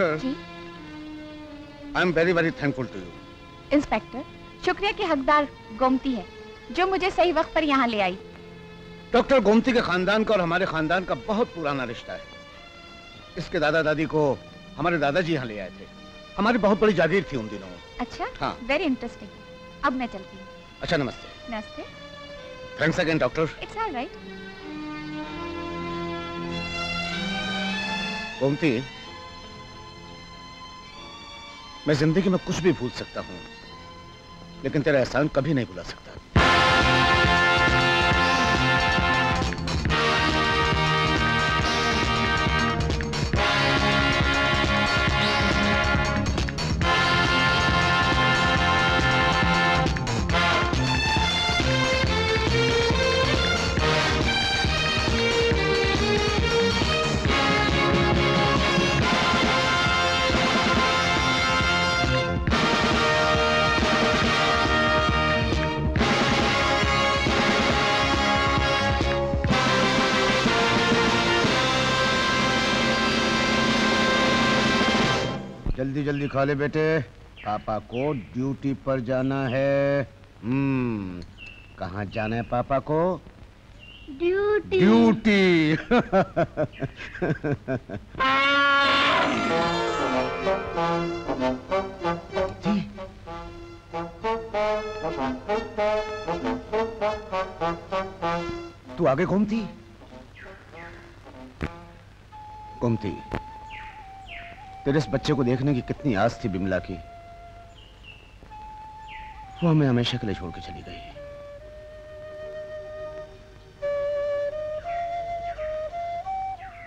Doctor I am very very thankful to you inspector शुक्रिया की हकदार गोमती है जो मुझे सही वक्त पर यहाँ ले आई। डॉक्टर गोमती के खानदान का और हमारे खानदान का बहुत पुराना रिश्ता है। इसके दादा दादी को हमारे दादाजी यहाँ ले आए थे। हमारी बहुत बड़ी जागीर थी उन दिनों अच्छा हाँ। वेरी इंटरेस्टिंग अब मैं चलती हूँ। अच्छा नमस्ते। नमस्ते। Thanks again doctor it's all right Gomti मैं ज़िंदगी में कुछ भी भूल सकता हूँ, लेकिन तेरा एहसान कभी नहीं भुला सकता। जल्दी जल्दी खा ले बेटे। पापा को ड्यूटी पर जाना है। हम्म कहाँ जाना है पापा को? ड्यूटी ड्यूटी तू आगे घूमती? घूमती। तेरे इस बच्चे को देखने की कितनी आस थी बिमला की। वो हमें हमेशा के लिए छोड़ के चली गई।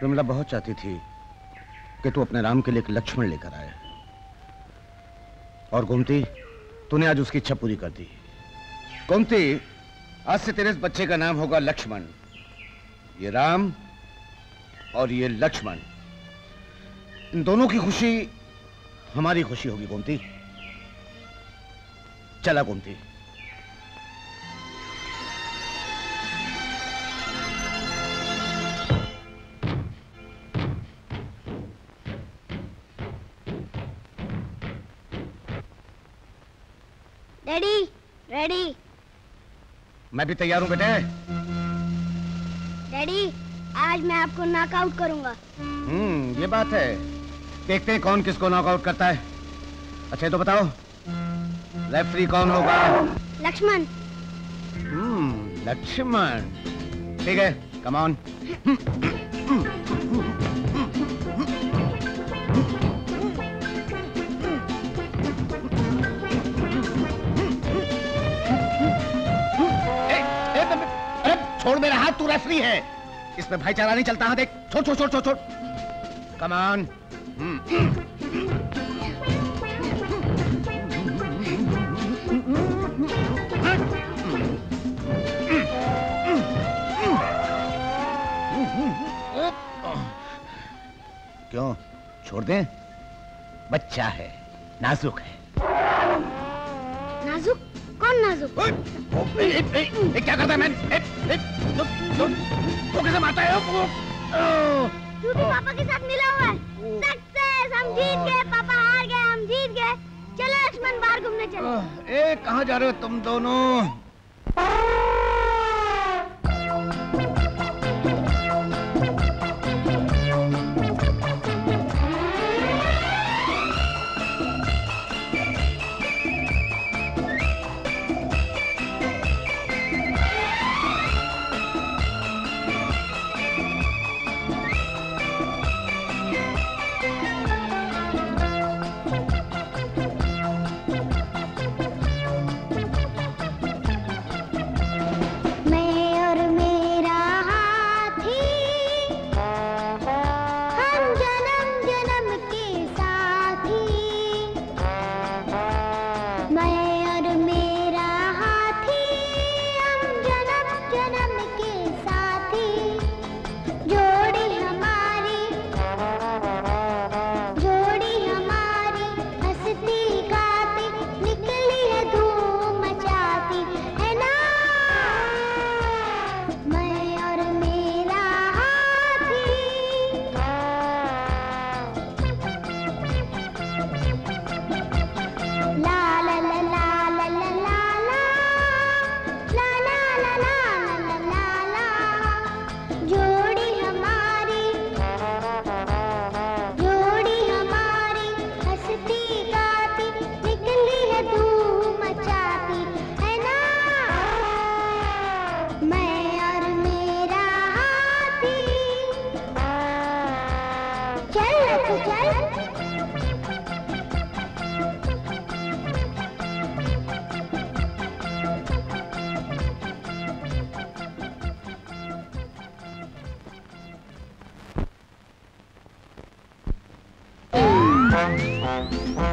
बिमला बहुत चाहती थी कि तू अपने राम के लिए एक लक्ष्मण लेकर आए। और गोमती, तूने आज उसकी इच्छा पूरी कर दी। गोमती, आज से तेरे इस बच्चे का नाम होगा लक्ष्मण। ये राम और ये लक्ष्मण। इन दोनों की खुशी हमारी खुशी होगी गोमती। चला गोमती। डैडी रेडी मैं भी तैयार हूँ बेटे। डैडी आज मैं आपको नॉकआउट करूँगा। हम्म ये बात है। देखते हैं कौन किसको नॉकआउट करता है। अच्छा तो बताओ। रेफरी कौन होगा? लक्ष्मण। हम्म लक्ष्मण। ठीक है कम ऑन अरे छोड़ मेरा हाथ तू रेफरी है। इसमें भाईचारा नहीं चलता हाँ देख। छोड़ छोड़ छोड़ छोड़ छोड़। कम ऑन क्यों? छोड़ दें? बच्चा है नाजुक है। नाजुक? कौन नाजुक? ए, ए, ए, ए, क्या करता है मैं तो कैसे मारता है? वो? तू तो पापा के साथ मिला हुआ है। सक्सेस हम जीत गए पापा हार गए हम जीत गए। चलो लक्ष्मण बाहर घूमने चलो। ए कहाँ जा रहे हो तुम दोनों? लक्ष्मण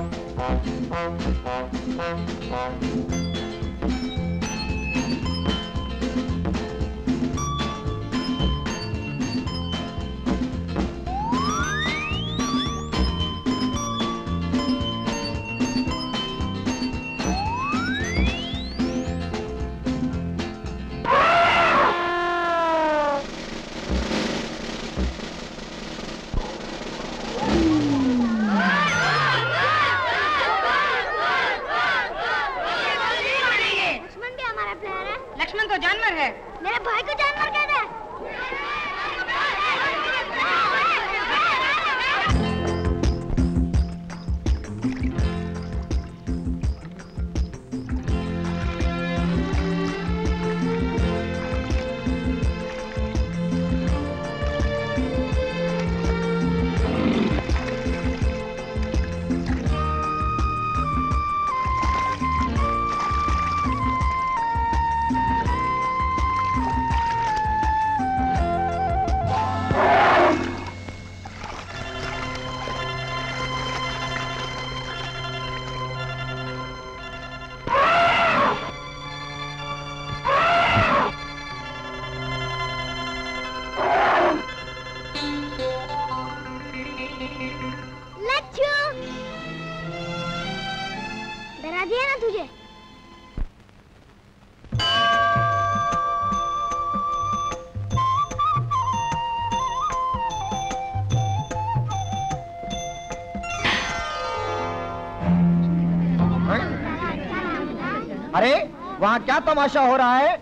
वहाँ क्या तमाशा हो रहा है?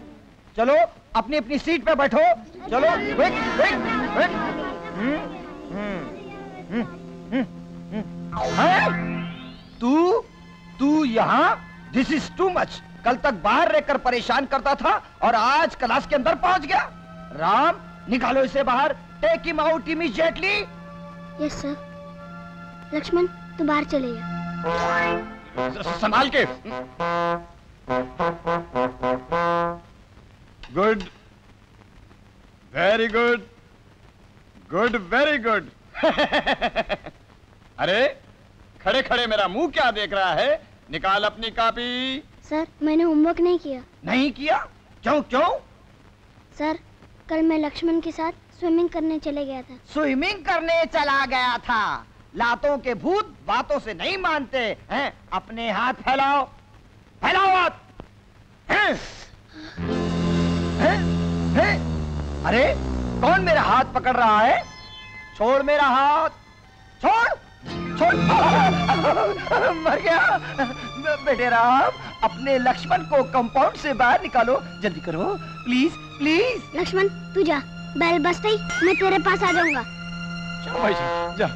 चलो अपनी अपनी सीट पे बैठो। चलो क्विक क्विक क्विक? तू तू यहाँ? दिस इज़ टू मच कल तक बाहर रहकर परेशान करता था और आज क्लास के अंदर पहुँच गया। राम निकालो इसे बाहर। Take him out immediately yes sir Laxman तू बाहर चले जा। संभाल के। Good very good good very good अरे खड़े खड़े मेरा मुँह क्या देख रहा है? निकाल अपनी कॉपी। सर मैंने होमवर्क नहीं किया। नहीं किया? क्यों क्यों? सर कल मैं लक्ष्मण के साथ स्विमिंग करने चले गया था। स्विमिंग करने चला गया था। लातों के भूत बातों से नहीं मानते हैं? अपने हाथ फैलाओ। अरे, कौन मेरा हाथ पकड़ रहा है? छोड़ मेरा हाथ। छोड़! छोड़! मर गया। बेटे राम, अपने लक्ष्मण को कंपाउंड से बाहर निकालो। जल्दी करो। Please please. लक्ष्मण, तू जा। बैल ही मैं तेरे पास आ जाऊँगा। भाई जा।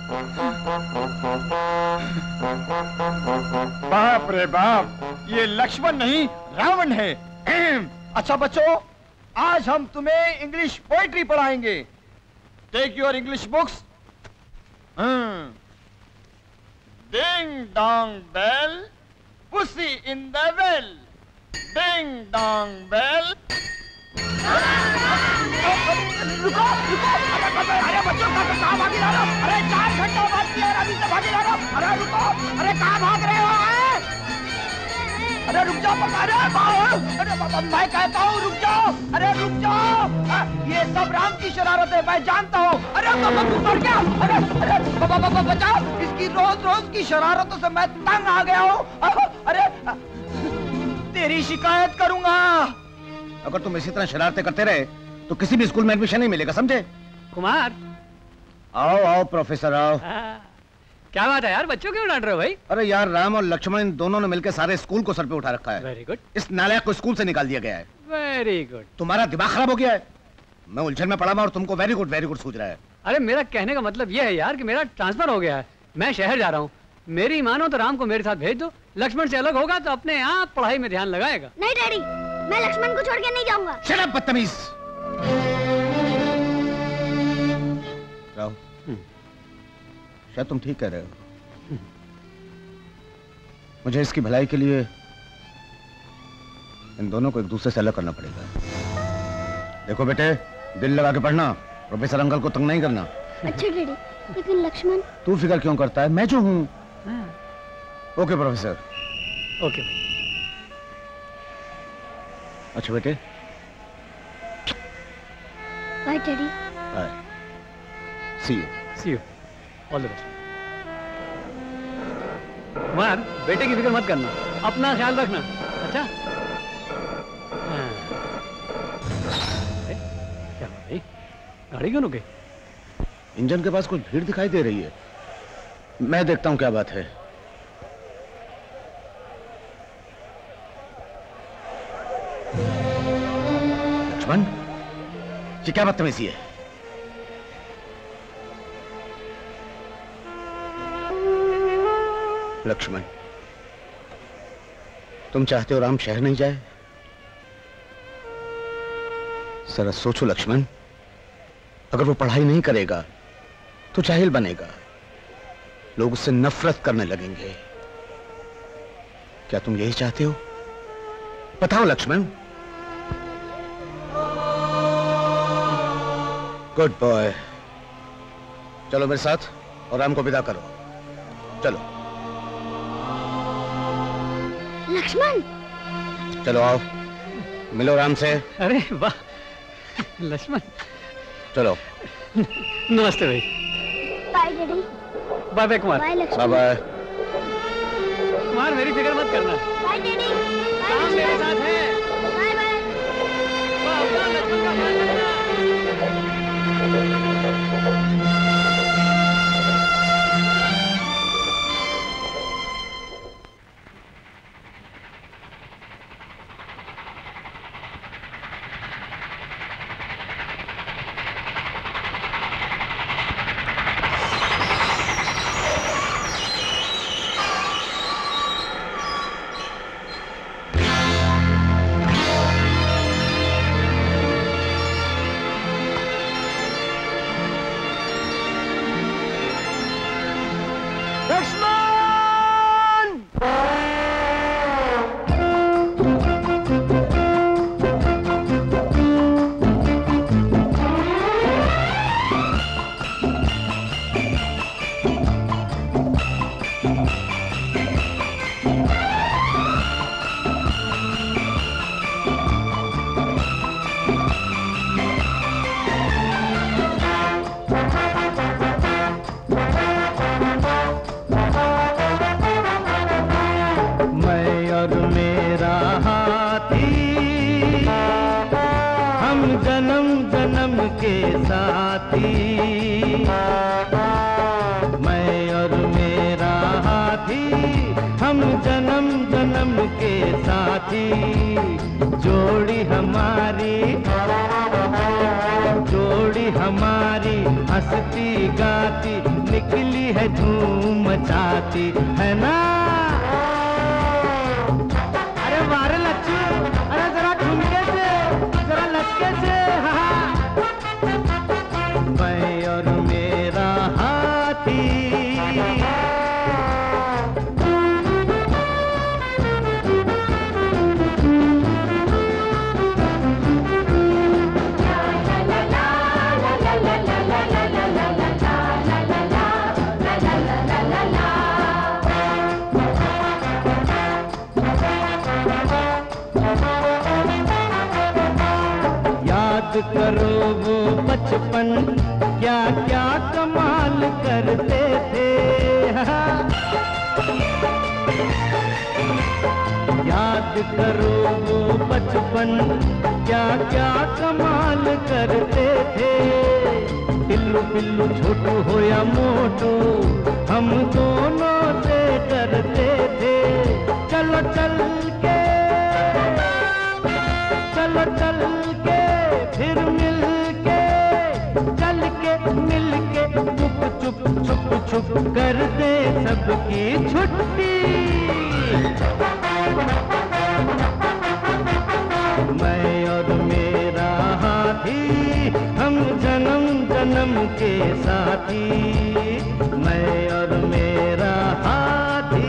बाप रे बाप, ये लक्ष्मण नहीं, रावण है। अच्छा बच्चों, आज हम तुम्हें इंग्लिश पोएट्री पढ़ाएँगे। Take your English books ding dong bell pussy in the well ding dong bell रुको रुको अरे अरे बच्चों कहाँ भाग रहे हो अरे चार घंटा बाद किया अभी से भाग रहे हो अरे रुको अरे कहाँ भाग रहे हो हैं? अरे रुक जाओ अरे अरे मैं कहता हूँ रुक जाओ अरे रुक जाओ हाँ, ये सब राम की शरारत है मैं जानता हूँ अरे तू मर गया अरे अरे बचाओ इसकी रोज रोज की शरारतों से मैं तंग आ गया हूँ अरे तेरी शिकायत करूँगा अगर तुम इसी तरह शरारतें करते रहे तो किसी भी स्कूल में एडमिशन नहीं मिलेगा समझे? कुमार। आओ आओ प्रोफेसर आओ। हाँ, क्या बात है यार बच्चों क्यों डांट रहे हो भाई? अरे यार राम और लक्ष्मण इन दोनों ने मिलकर सारे स्कूल को सर पे उठा रखा है। वेरी गुड इस नालायक को स्कूल से निकाल दिया गया है। वेरी गुड तुम्हारा दिमाग खराब हो गया है। मैं उलझन में पड़ा मैं और तुमको वेरी गुड वेरी गुड सूझ रहा है। अरे मेरा कहने का मतलब यह है यार कि मेरा ट्रांसफ़र हो गया है। मैं शहर जा रहा हूँ। मेरी मानो तो राम को मेरे साथ भेज दो। लक्ष्मण से अलग होगा तो अपने आप पढ़ाई में ध्यान लगाएगा। नहीं डैडी। मैं लक्ष्मण को छोड़ के नहीं जाऊँगा। अप बदतमीज। राव शायद तुम ठीक कह रहे हो। मुझे इसकी भलाई के लिए इन दोनों को एक दूसरे से अलग करना पड़ेगा। देखो बेटे दिल लगा के पढ़ना प्रोफेसर अंकल को तंग नहीं करना। अच्छा डैडी लेकिन लक्ष्मण तू फ़िक्र क्यों करता है? मैं जो हूँ। हाँ, ओके प्रोफेसर। ओके भाई। अच्छा बेटे। Bye daddy bye see you see you all the best Kumar बेटे की फ़िक्र मत करना। अपना ख्याल रखना। अच्छा? हाँ। क्या भाई गाड़ी क्यों रुके? इंजन के पास कुछ भीड़ दिखाई दे रही है। मैं देखता हूँ क्या बात है। लक्ष्मण ये क्या बदतमीजी है? लक्ष्मण, तुम चाहते हो राम शहर नहीं जाए? जरा सोचो लक्ष्मण, अगर वो पढ़ाई नहीं करेगा तो जाहिल बनेगा। लोग उससे नफरत करने लगेंगे। क्या तुम यही चाहते हो? बताओ लक्ष्मण। गुड बॉय चलो मेरे साथ और राम को विदा करो। चलो। लक्ष्मण। चलो आओ। मिलो राम से। अरे वाह। लक्ष्मण। चलो। नमस्ते भाई। Bye daddy bye bye Kumar. Bye bye Laxman. Bye Kumar मेरी फ़िक्र मत करना। बाय डैडी बाय राम मेरे साथ है। बाय बाय वाह, वाह, करो वो बचपन क्या क्या कमाल करते थे। याद करो वो बचपन क्या क्या कमाल करते थे। पिल्लू पिल्लू छोटू हो या मोटू, हम दोनों से डरते थे। चलो, चल। छुप कर दे सबकी छुट्टी। मैं और मेरा हाथी, हम जन्म जन्म के साथी। मैं और मेरा हाथी।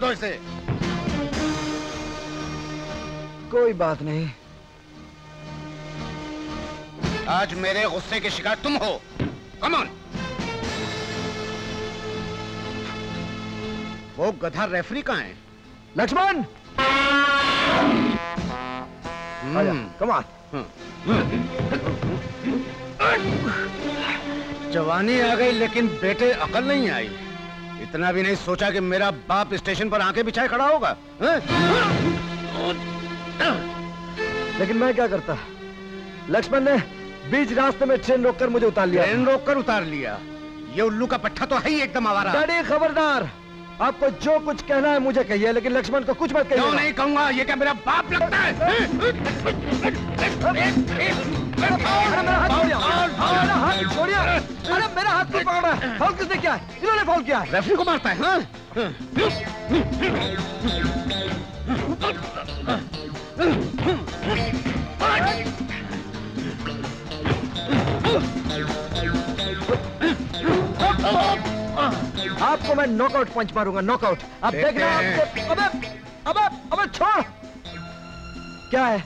बांधो इसे कोई बात नहीं। आज मेरे गुस्से की शिकार तुम हो। कमान वो गधा रेफरी कहाँ है? लक्ष्मण! आजा हम्म, कमान जवानी आ गई लेकिन बेटे अकल नहीं आई। इतना भी नहीं सोचा कि मेरा बाप स्टेशन पर आँखें बिछाए खड़ा होगा हैं? लेकिन मैं क्या करता? लक्ष्मण ने बीच रास्ते में ट्रेन रोककर मुझे उतार लिया। ट्रेन रोक कर उतार लिया। ये उल्लू का पट्टा तो है ही एकदम आवारा। डैडी खबरदार आपको जो कुछ कहना है मुझे कहिए लेकिन लक्ष्मण को कुछ मत क्यों कहिए नहीं कहूँगा? ये क्या मेरा बाप लगता है? अरे मेरा हाथ क्यों पकड़? है फाउल किसने किया है? इन्होंने फाउल किया है। रेफरी को मारता है हाँ? आपको मैं नॉकआउट पंच मारूँगा नॉकआउट आप देख रहे हैं। आपको अबे अबे अबे छोड़। क्या है?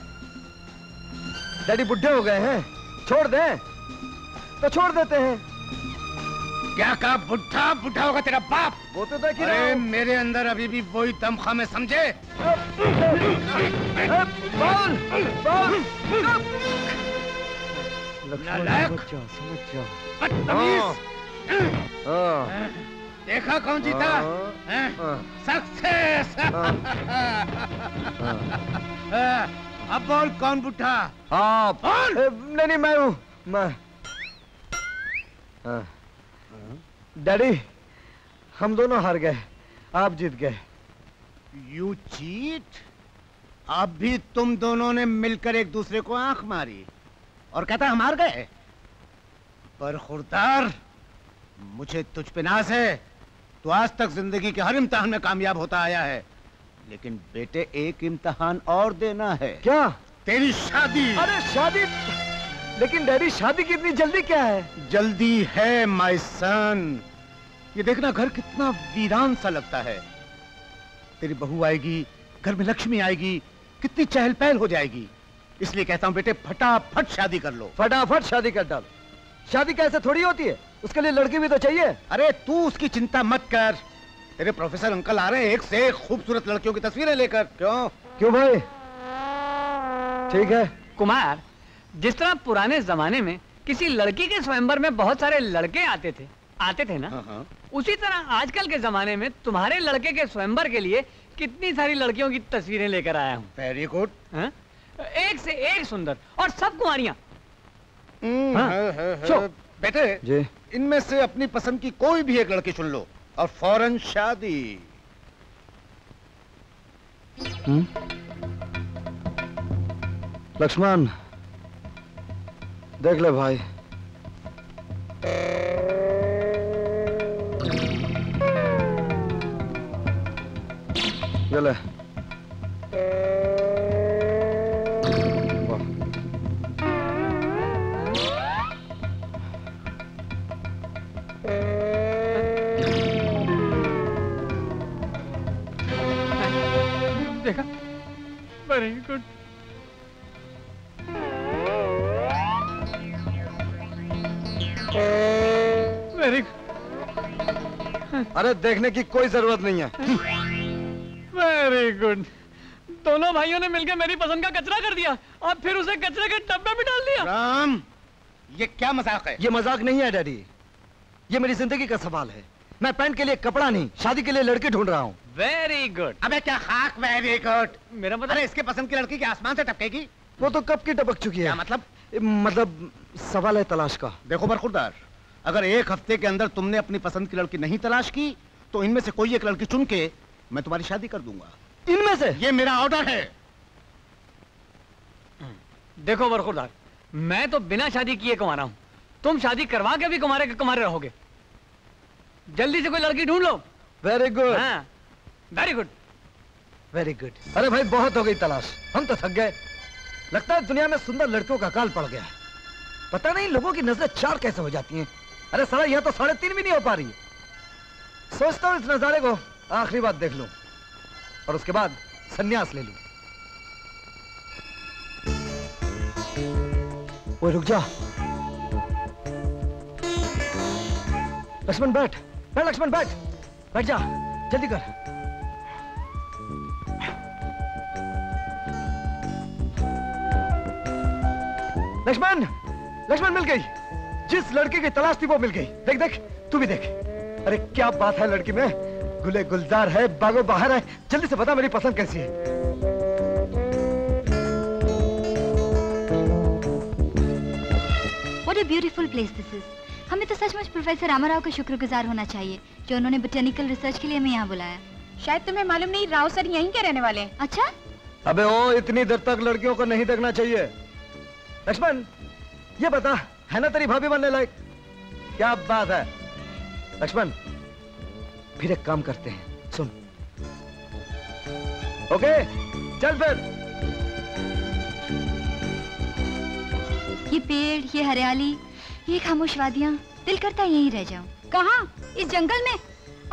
डैडी बुढ़े हो गए हैं। छोड़ दे। तो छोड़ देते हैं। क्या कहा बुढ़ा बुढ़ा होगा तेरा बाप? वो तो देख ही अरे मेरे अंदर अभी भी वही दमखा में समझे? बदतमीज हाँ, देखा कौन जीता? हाँ, हाँ। सक्सेस। हाँ। अब बोल कौन बुढ़ा? आप? नहीं नहीं मैं हूँ। मैं। हाँ। डैडी हम दोनों हार गए। आप जीत गए। You cheat? अब भी तुम दोनों ने मिलकर एक दूसरे को आँख मारी और कहता हम हार गए। पर खुरदार मुझे तुझ पे नाज है। तो आज तक ज़िंदगी के हर इम्तिहान में कामयाब होता आया है। लेकिन बेटे एक इम्तहान और देना है। क्या? तेरी शादी। अरे शादी? लेकिन डैडी शादी की इतनी जल्दी क्या है? जल्दी है माय सन। ये देखना घर कितना वीरान सा लगता है। तेरी बहू आएगी घर में लक्ष्मी आएगी कितनी चहल पहल हो जाएगी। इसलिए कहता हूँ बेटे फटाफट शादी कर लो। फटाफट शादी कर डाल शादी कैसे थोड़ी होती है? उसके लिए लड़की भी तो चाहिए। अरे तू उसकी चिंता मत कर। तेरे प्रोफेसर अंकल आ रहे हैं एक से एक खूबसूरत लड़कियों की तस्वीरें लेकर। क्यों? क्यों भाई? ठीक है। कुमार जिस तरह पुराने जमाने में किसी लड़की के स्वयंवर में बहुत सारे लड़के आते थे आते थे ना? हाँ, हाँ। उसी तरह आजकल के जमाने में तुम्हारे लड़के के स्वयंवर के लिए कितनी सारी लड़कियों की तस्वीरें लेकर आया हूँ। वेरी गुड हाँ? एक से एक सुंदर और सब कुमारियाँ। हाँ। बेटे इनमें से अपनी पसंद की कोई भी एक लड़की चुन लो। और फ़ौरन शादी। लक्ष्मण देख ले भाई। ले। देखा? वेरी गुड वेरी अरे देखने की कोई ज़रूरत नहीं है। वेरी गुड दोनों भाइयों ने मिलकर मेरी पसंद का कचरा कर दिया और फिर उसे कचरे के डब्बे में डाल दिया। राम ये क्या मज़ाक है? ये मज़ाक नहीं है डैडी। ये मेरी ज़िंदगी का सवाल है। मैं पैंट के लिए कपड़ा नहीं शादी के लिए लड़की ढूंढ रहा हूँ। वेरी गुड अबे क्या खाक वेरी गुड मेरा मतलब इसके पसंद की लड़की के आसमान से टपकेगी? वो तो कब की टपक चुकी है? क्या मतलब? मतलब सवाल है तलाश का। देखो बरखुरदार अगर एक हफ़्ते के अंदर तुमने अपनी पसंद की लड़की नहीं तलाश की तो इनमें से कोई एक लड़की चुन के मैं तुम्हारी शादी कर दूँगा। इनमें से? ये मेरा ऑर्डर है। देखो बरखुरदार मैं तो बिना शादी किए कमा रहा हूँ। तुम शादी करवा के भी कुमारे के कुमारे रहोगे जल्दी से कोई लड़की ढूंढ लो। वेरी गुड हाँ वेरी गुड वेरी गुड अरे भाई बहुत हो गई तलाश। हम तो थक गए। लगता है दुनिया में सुंदर लड़कियों का काल पड़ गया है। पता नहीं लोगों की नज़रें चार कैसे हो जाती हैं। अरे साला यहाँ तो साढ़े तीन भी नहीं हो पा रही है। सोचता हूँ इस नजारे को आखिरी बात देख लूँ। और उसके बाद संन्यास ले लू। रुक जा। लक्ष्मण बैठ। बैठ लक्ष्मण, बैठ। बैठ जा। जल्दी कर। लक्ष्मण लक्ष्मण मिल गई। जिस लड़की की तलाश थी, वो मिल गई। देख देख, तू भी देख। अरे, क्या बात है लड़की में। गुले गुलजार है, बागो बाहर है। जल्दी से बता मेरी पसंद कैसी है। What a beautiful place this is. हमें तो सचमुच प्रोफेसर रामाराव का शुक्रगुजार होना चाहिए जो उन्होंने बोटेनिकल रिसर्च के लिए हमें यहाँ बुलाया। शायद तुम्हें मालूम नहीं राव सर यहीं के रहने वाले हैं। अच्छा? अबे ओ इतनी देर तक लड़कियों को नहीं देखना चाहिए। लक्ष्मण ये बता है ना तेरी भाभी बनने लायक? क्या बात है? लक्ष्मण फिर एक काम करते हैं सुन। ओके चल फिर। ये पेड़ ये हरियाली ये खामोश वादियाँ दिल करता है यहीं रह जाऊँ। कहाँ? इस जंगल में?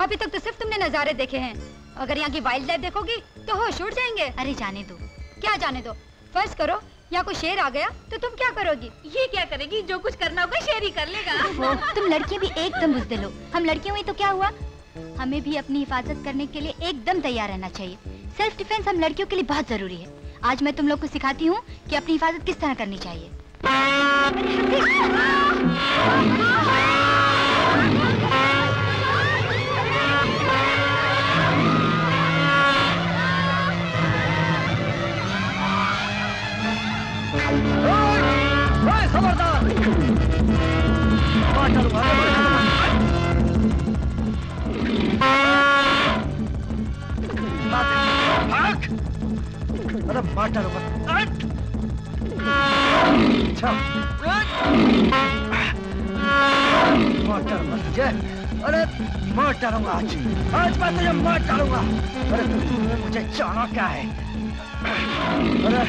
अभी तक तो सिर्फ़ तुमने नजारे देखे हैं। अगर यहाँ की वाइल्ड लाइफ देखोगी तो होश उड़ जाएँगे। अरे जाने दो। क्या जाने दो? फ़र्ज़ करो यहाँ कोई शेर आ गया तो तुम क्या करोगी? ये क्या करेगी? जो कुछ करना होगा शेर ही कर लेगा। तुम लड़कियाँ भी एकदम बुजदिल हो। हम लड़कियाँ हुई तो क्या हुआ? हमें भी अपनी हिफाजत करने के लिए एकदम तैयार रहना चाहिए। सेल्फ डिफेंस हम लड़कियों के लिए बहुत ज़रूरी है। आज मैं तुम लोग को सिखाती हूँ कि अपनी हिफाजत किस तरह करनी चाहिए। ओए, खबरदार मार अच्छा आज मैं तुझे मार डालूँगा अरे मुझे जाना क्या है अरे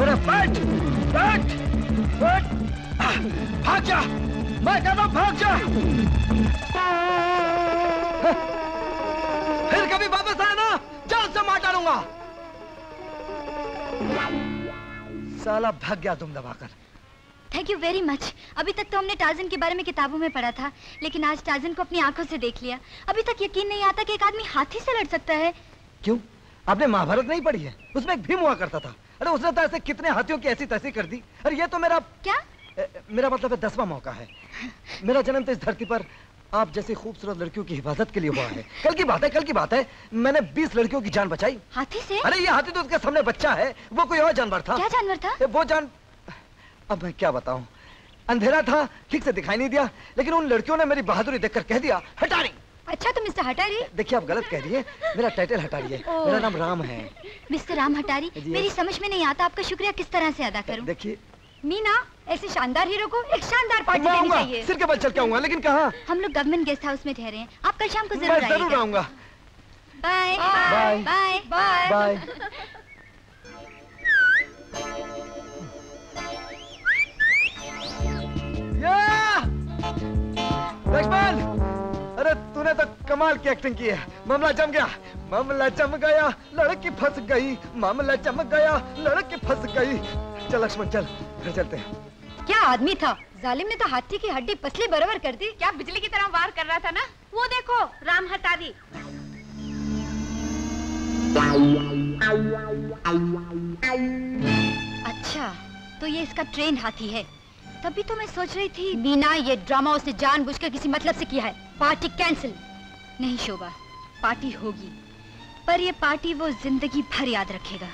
अरे बैठ बैठ बैठ भाग जा मैं कहता भाग जा फिर कभी वापस आए ना जान से मार डालूँगा। साला भाग गया तुम दबाकर। थैंक यू वेरी मच अभी तक तो हमने टार्जन के बारे में किताबों में पढ़ा था लेकिन आज टार्जन को अपनी आँखों से देख लिया। अभी तक यकीन नहीं आता कि एक आदमी हाथी से लड़ सकता है। क्यों? आपने महाभारत नहीं पढ़ी है? उसमें एक भीम हुआ करता था। अरे उसने तो ऐसे कितने हाथियों की ऐसी तैसी कर दी। अरे ये तो मेरा क्या? ए, मेरा मतलब है दसवां मौका है। मेरा जन्म तो इस धरती पर आप जैसी खूबसूरत लड़कियों की हिफाजत के लिए हुआ है। कल की बात है कल की बात है। मैंने 20 लड़कियों की जान बचाई। हाथी से? अरे ये हाथी तो उसके सामने बच्चा है। वो कोई और जानवर था। क्या जानवर था? वो जान अब मैं क्या बताऊँ? अंधेरा था ठीक से दिखाई नहीं दिया लेकिन उन लड़कियों ने मेरी बहादुरी देखकर कह दिया हटारी! अच्छा तो मिस्टर हटारी? देखिए आप गलत कह रही है। मेरा टाइटल हटारी है। मेरा नाम राम है। मिस्टर राम हटारी मेरी समझ में नहीं आता आपका शुक्रिया किस तरह से अदा करूँ। देखिए। मीना ऐसे शानदार हीरो को एक शानदार पार्टी देनी चाहिए। सिर के बल चल के आऊँगा लेकिन कहाँ? हम लोग गवर्नमेंट गेस्ट हाउस में ठहरे हैं। आप कल शाम को ज़रूर ज़रूर आऊँगा। Bye bye. Bye bye bye Laxman! अरे तूने तो कमाल की एक्टिंग की है। मामला जम गया मामला जम गया लड़की फंस गई मामला जम गया लड़की फंस गई। चल लक्ष्मण चल घर चलते हैं। क्या आदमी था? जालिम ने तो हाथी की हड्डी पसली बराबर कर दी। क्या बिजली की तरह वार कर रहा था ना? वो देखो राम हटारी अच्छा तो ये इसका ट्रेन हाथी है। तभी तो मैं सोच रही थी मीना ये ड्रामा उसने जानबूझकर किसी मतलब से किया है। पार्टी कैंसिल नहीं शोभा पार्टी होगी। पर ये पार्टी वो ज़िंदगी भर याद रखेगा।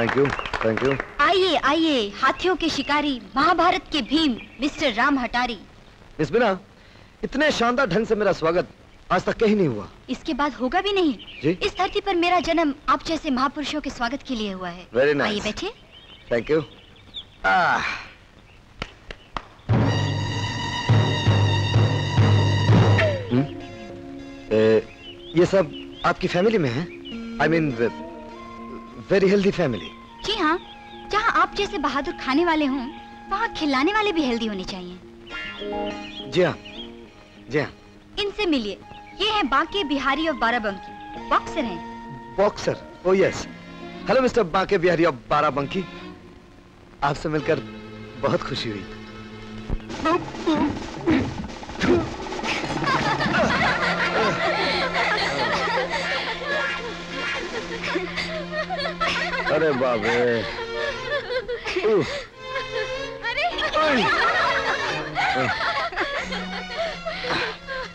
थैंक यू थैंक यू आइए आइए हाथियों के शिकारी महाभारत के Bhim mister Ram Hatari. Miss बिना इतने शानदार ढंग से मेरा स्वागत आज तक कहीं नहीं हुआ। इसके बाद होगा भी नहीं। जी। इस धरती पर मेरा जन्म आप जैसे महापुरुषों के स्वागत के लिए हुआ है। Very nice. आइए बैठिए। Thank you? ए, ये सब आपकी फैमिली में है? I mean very healthy family जी हाँ जहाँ आप जैसे बहादुर खाने वाले हों वहाँ खिलाने वाले भी हेल्दी होने चाहिए। जी हाँ जी हाँ। इनसे मिलिए। ये हैं बांके बिहारी और बाराबंकी। बॉक्सर हैं। Boxer oh yes hello mister Banke Bihari of Barabanki आपसे मिलकर बहुत खुशी हुई। अरे बाप रे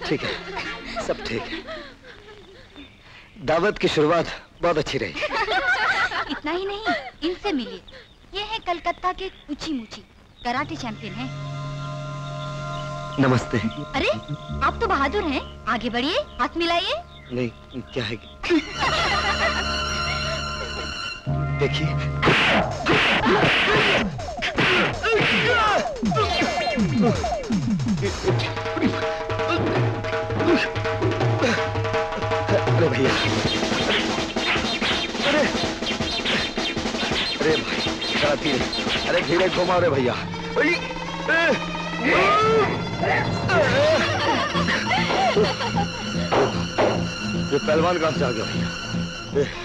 ठीक है सब ठीक है। दावत की शुरुआत बहुत अच्छी रही। इतना ही नहीं इनसे मिलिए। ये है कलकत्ता के ऊँची मूची कराटे चैंपियन है। नमस्ते। अरे आप तो बहादुर हैं। आगे बढ़िए हाथ मिलाइए। नहीं क्या है? कि- देखिए। अरे भैया। भाई अरे धीरे रे भैया। ये पहलवान कहाँ से आ गया भैया?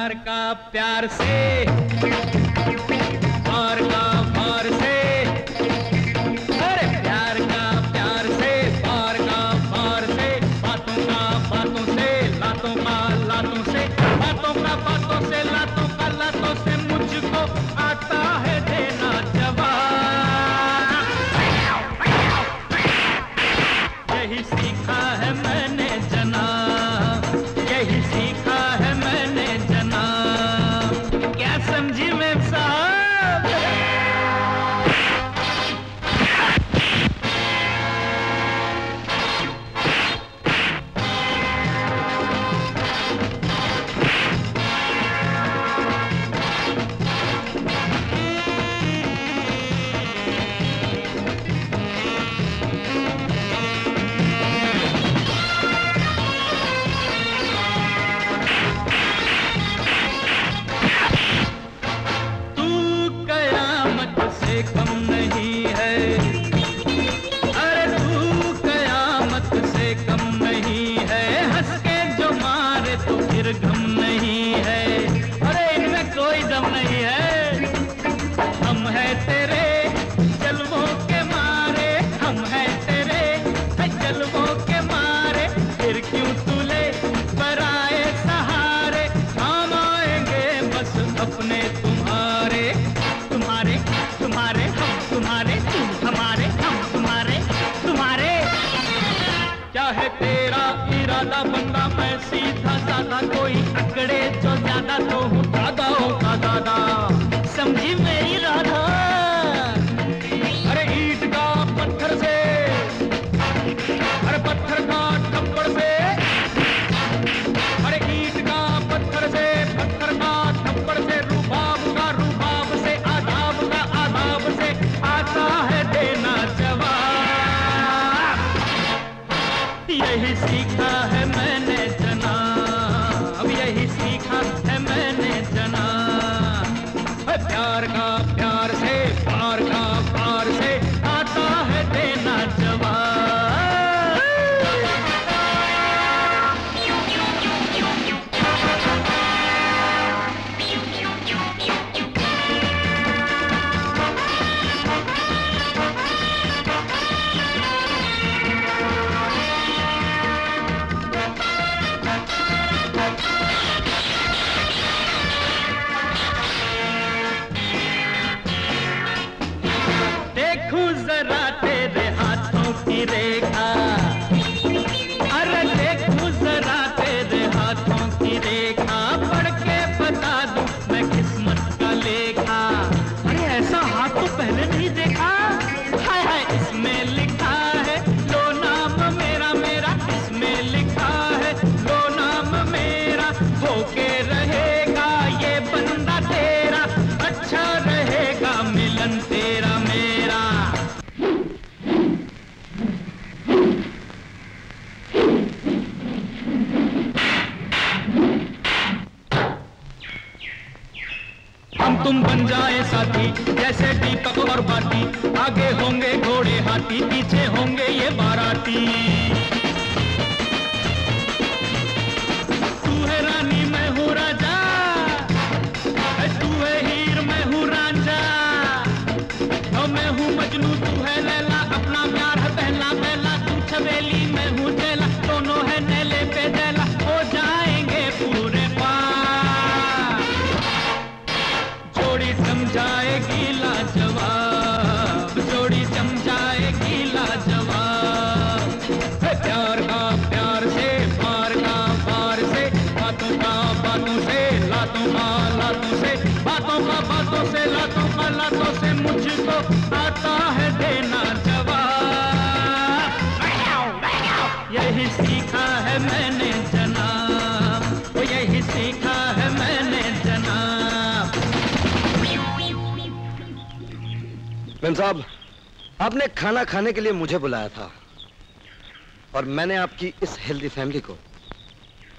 प्यार का प्यार से मैंने जनाब, वो यही सीखा है मैंने जनाब। मैम साहब, आपने खाना खाने के लिए मुझे बुलाया था और मैंने आपकी इस हेल्दी फैमिली को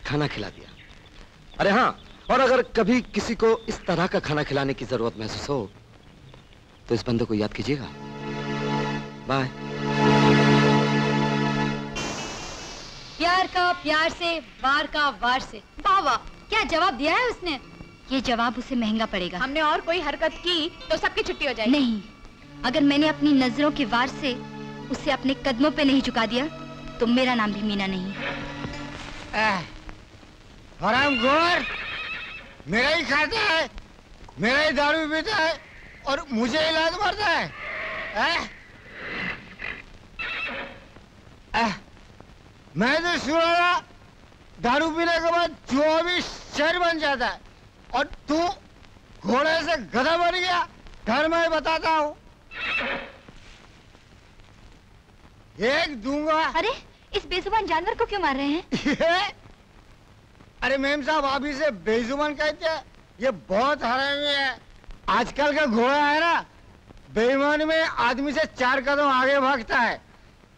खाना खिला दिया। अरे हाँ और अगर कभी किसी को इस तरह का खाना खिलाने की ज़रूरत महसूस हो तो इस बंदे को याद कीजिएगा। बाय। प्यार का प्यार से वार का वार से वाह क्या जवाब दिया है उसने ये जवाब उसे महँगा पड़ेगा हमने और कोई हरकत की तो सबकी छुट्टी हो जाएगी नहीं अगर मैंने अपनी नज़रों के वार से उसे अपने कदमों पे नहीं झुका दिया तो मेरा नाम भी मीना नहीं गौर मेरा ही खाता है मेरा ही दारू पीता है और मुझे इलाज मरता है आ? आ? मैं तो सुना था दारू पीने के बाद जो भी शेर बन जाता है और तू घोड़े से गधा बन गया। घर में बताता हूँ। एक दूँगा। अरे इस बेजुबान जानवर को क्यों मार रहे हैं? अरे मेम साहब आप इसे बेजुबान कहते हैं। ये बहुत हरामी है। आजकल का घोड़ा है ना बेईमानी में आदमी से चार कदम आगे भागता है।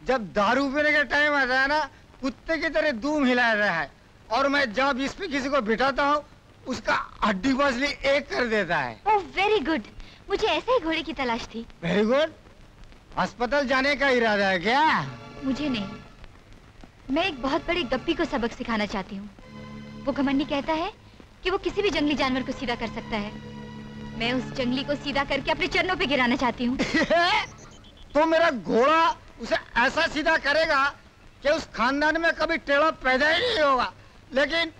जब दारू पीने का टाइम आता है ना कुत्ते की तरह दूम हिलाता है और मैं जब इस पे किसी को बिठाता हूँ उसका हड्डी बसली एक कर देता है। ओह वेरी गुड मुझे ऐसे ही घोड़े की तलाश थी। वेरी गुड अस्पताल जाने का इरादा है क्या? मुझे नहीं। मैं एक बहुत बड़े गप्पी को सबक सिखाना चाहती हूँ। वो घमंडी कहता है कि वो किसी भी जंगली जानवर को सीधा कर सकता है। मैं उस जंगली को सीधा करके अपने चरणों पे गिराना चाहती हूँ। तो मेरा घोड़ा उसे ऐसा सीधा करेगा कि उस खानदान में कभी टेढ़ा पैदा ही नहीं होगा। लेकिन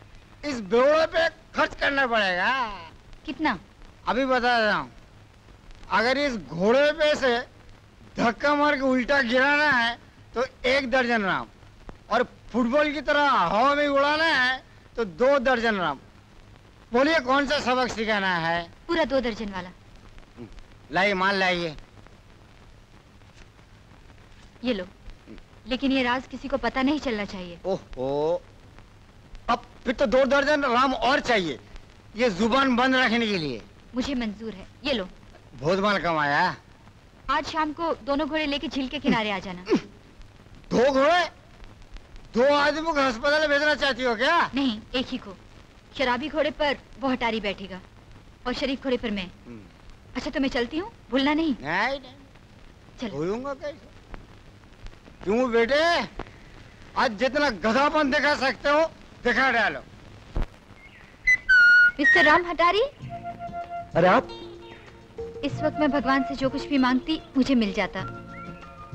इस बेवड़े पे खर्च करना पड़ेगा। कितना? अभी बता रहा हूँ। अगर इस घोड़े पे से धक्का मार के उल्टा गिराना है तो एक दर्जन राम। और फुटबॉल की तरह हवा में उड़ाना है तो दो दर्जन राम। बोलिए कौन सा सबक सिखाना है? पूरा दो दर्जन वाला। लाइए मान लाइए। ये लो। लेकिन ये राज किसी को पता नहीं चलना चाहिए। ओहो। अब फिर तो दो दर्जन राम और चाहिए ये ज़ुबान बंद रखने के लिए। मुझे मंजूर है। ये लो। बहुत माल कमाया। आज शाम को दोनों घोड़े लेके झील के किनारे आ जाना। दो घोड़े? दो आदमी को अस्पताल भेजना चाहती हो क्या? नहीं एक ही को। शराबी घोड़े पर वो हटारी बैठेगा और शरीफ घोड़े पर मैं। अच्छा तो मैं चलती हूँ? भूलना नहीं? नहीं नहीं। चलो। भूलूँगा कैसे? क्यों बेटे आज जितना गधापन दिखा सकते हो दिखा डालो। मिस्टर राम हटारी अरे आप? इस वक्त मैं भगवान से जो कुछ भी मांगती मुझे मिल जाता।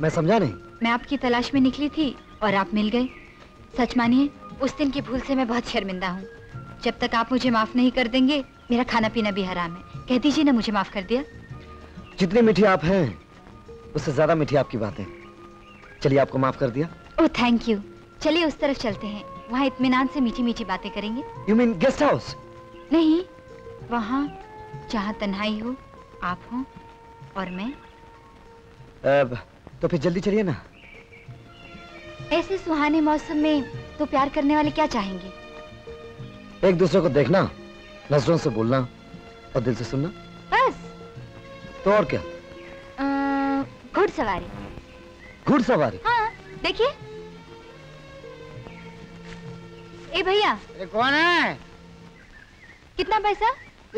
मैं समझा नहीं। मैं आपकी तलाश में निकली थी और आप मिल गए सच मानिए उस दिन की भूल से मैं बहुत शर्मिंदा हूँ। जब तक आप मुझे माफ़ नहीं कर देंगे मेरा खाना पीना भी हराम है। कह दीजिए ना मुझे माफ़ कर दिया। जितनी मीठी आप हैं उससे ज़्यादा मीठी आपकी बातें। चलिए आपको माफ़ कर दिया। ओह थैंक यू चलिए उस तरफ़ चलते हैं। वहाँ इतमान से मीठी मीठी बातें करेंगे। यू मीन गेस्ट हाउस नहीं वहाँ जहाँ तन्हाई हो आप हो और मैं। अब तो फिर जल्दी चलिए ना। ऐसे सुहाने मौसम में तो प्यार करने वाले क्या चाहेंगे? एक दूसरे को देखना नज़रों से बोलना और दिल से सुनना। बस। तो और क्या? घुड़सवारी। घुड़सवारी। हाँ देखिए। ए भैया। ये कौन है? कितना पैसा?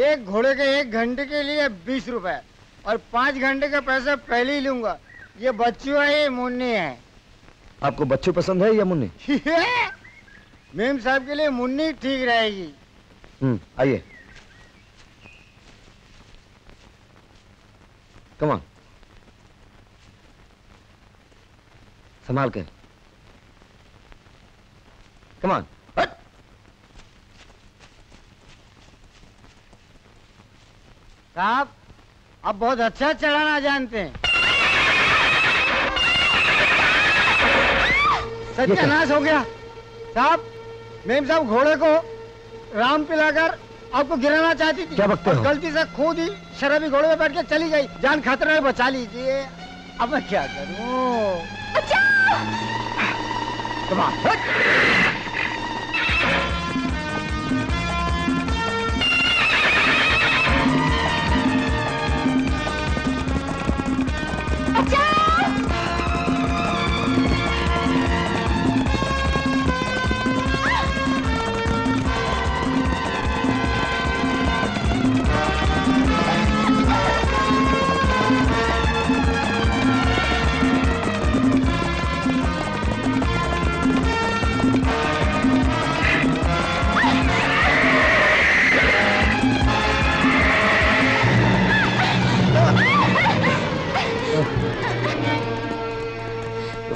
एक घोड़े के एक घंटे के लिए बीस रुपए और पाँच घंटे का पैसा पहले ही लूँगा। ये बच्चू है ये मुन्नी है। आपको बच्चू पसंद है या मुन्नी? मेम साहब के लिए मुन्नी ठीक रहेगी। हम्म आइए। कमान संभाल के कमान साहब आप बहुत अच्छा चढ़ाना जानते हैं। सत्यानाश हो गया। साहब मेम साहब घोड़े को राम पिलाकर आपको गिराना चाहती थी। क्या बकते हो? गलती से खुद ही शराबी घोड़े में बैठ के चली गई। जान खतरे में बचा लीजिए। अब मैं क्या करूँ? Come on. अच्छा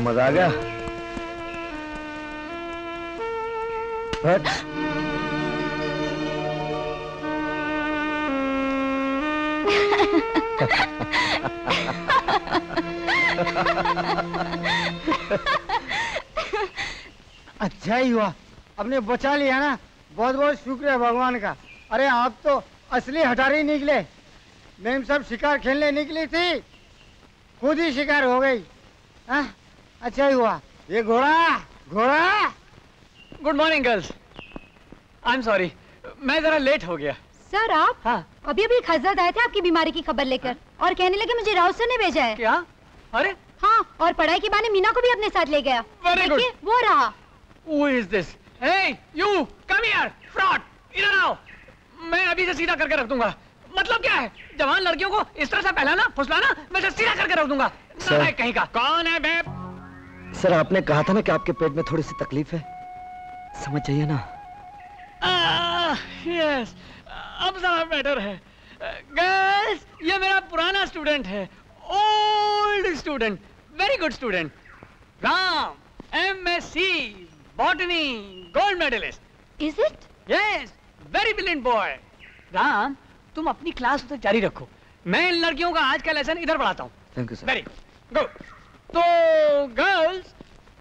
मज़ा आ गया। अच्छा ही हुआ। अपने बचा लिया ना? बहुत बहुत शुक्र है भगवान का। अरे, आप तो असली हटारी निकले। मैम सब शिकार खेलने निकली थी। खुद ही शिकार हो गई। हाँ? अच्छा ही हुआ ये घोड़ा घोड़ा good morning girls I am sorry मैं जरा लेट हो गया सर आप हाँ अभी अभी हज़रत आए थे आपकी बीमारी की खबर लेकर और कहने लगे मुझे राउत सर ने भेजा है क्या अरे हाँ और पढ़ाई के बहाने मीना को भी अपने साथ ले गया. देखिए, वो रहा Who is this? Hey, you, come here, fraud! इधर आओ। मैं अभी से सीधा करके रख दूँगा। मतलब क्या है? जवान लड़कियों को इस तरह से पहलाना, फुसलाना, मैं इसे सीधा करके रख दूँगा। कहीं का। कौन है बे? सर आपने कहा था ना कि आपके पेट में थोड़ी सी तकलीफ़ है समझ जाइए ना yes, अब जरा बेटर है। गर्ल्स, ये मेरा पुराना स्टूडेंट है। Old student, very good student. Ram, MSc, botany, gold medallist. Is it yes very brilliant boy Ram तुम अपनी क्लास उधर जारी रखो मैं इन लड़कियों का आज का लेसन इधर पढ़ाता हूँ thank you sir very good तो गर्ल्स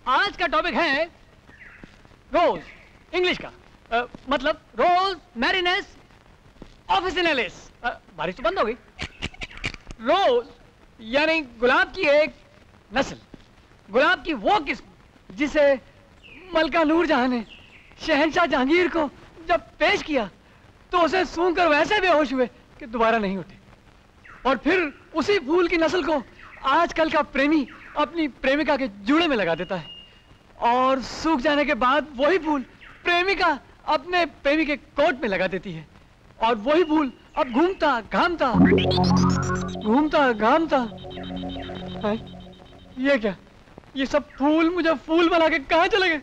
आज का टॉपिक है रोज इंग्लिश का। अ, मतलब रोज मैरिनेस ऑफिसिनलिस बारिश तो बंद हो गई। रोज यानी गुलाब की एक नस्ल। गुलाब की वो किस्म जिसे मलका नूर जहाँ ने शहनशाह जहांगीर को जब पेश किया तो उसे सूंघकर वैसे बेहोश हुए कि दोबारा नहीं उठे। और फिर उसी फूल की नस्ल को आजकल का प्रेमी अपनी प्रेमिका के जुड़े में लगा देता है। और सूख जाने के बाद वही फूल प्रेमिका अपने प्रेमी के कोट में लगा देती है। और वही फूल अब घूमता, घामता घूमता, घामता? ये क्या? ये सब फूल मुझे फूल बना के कहा चले गए?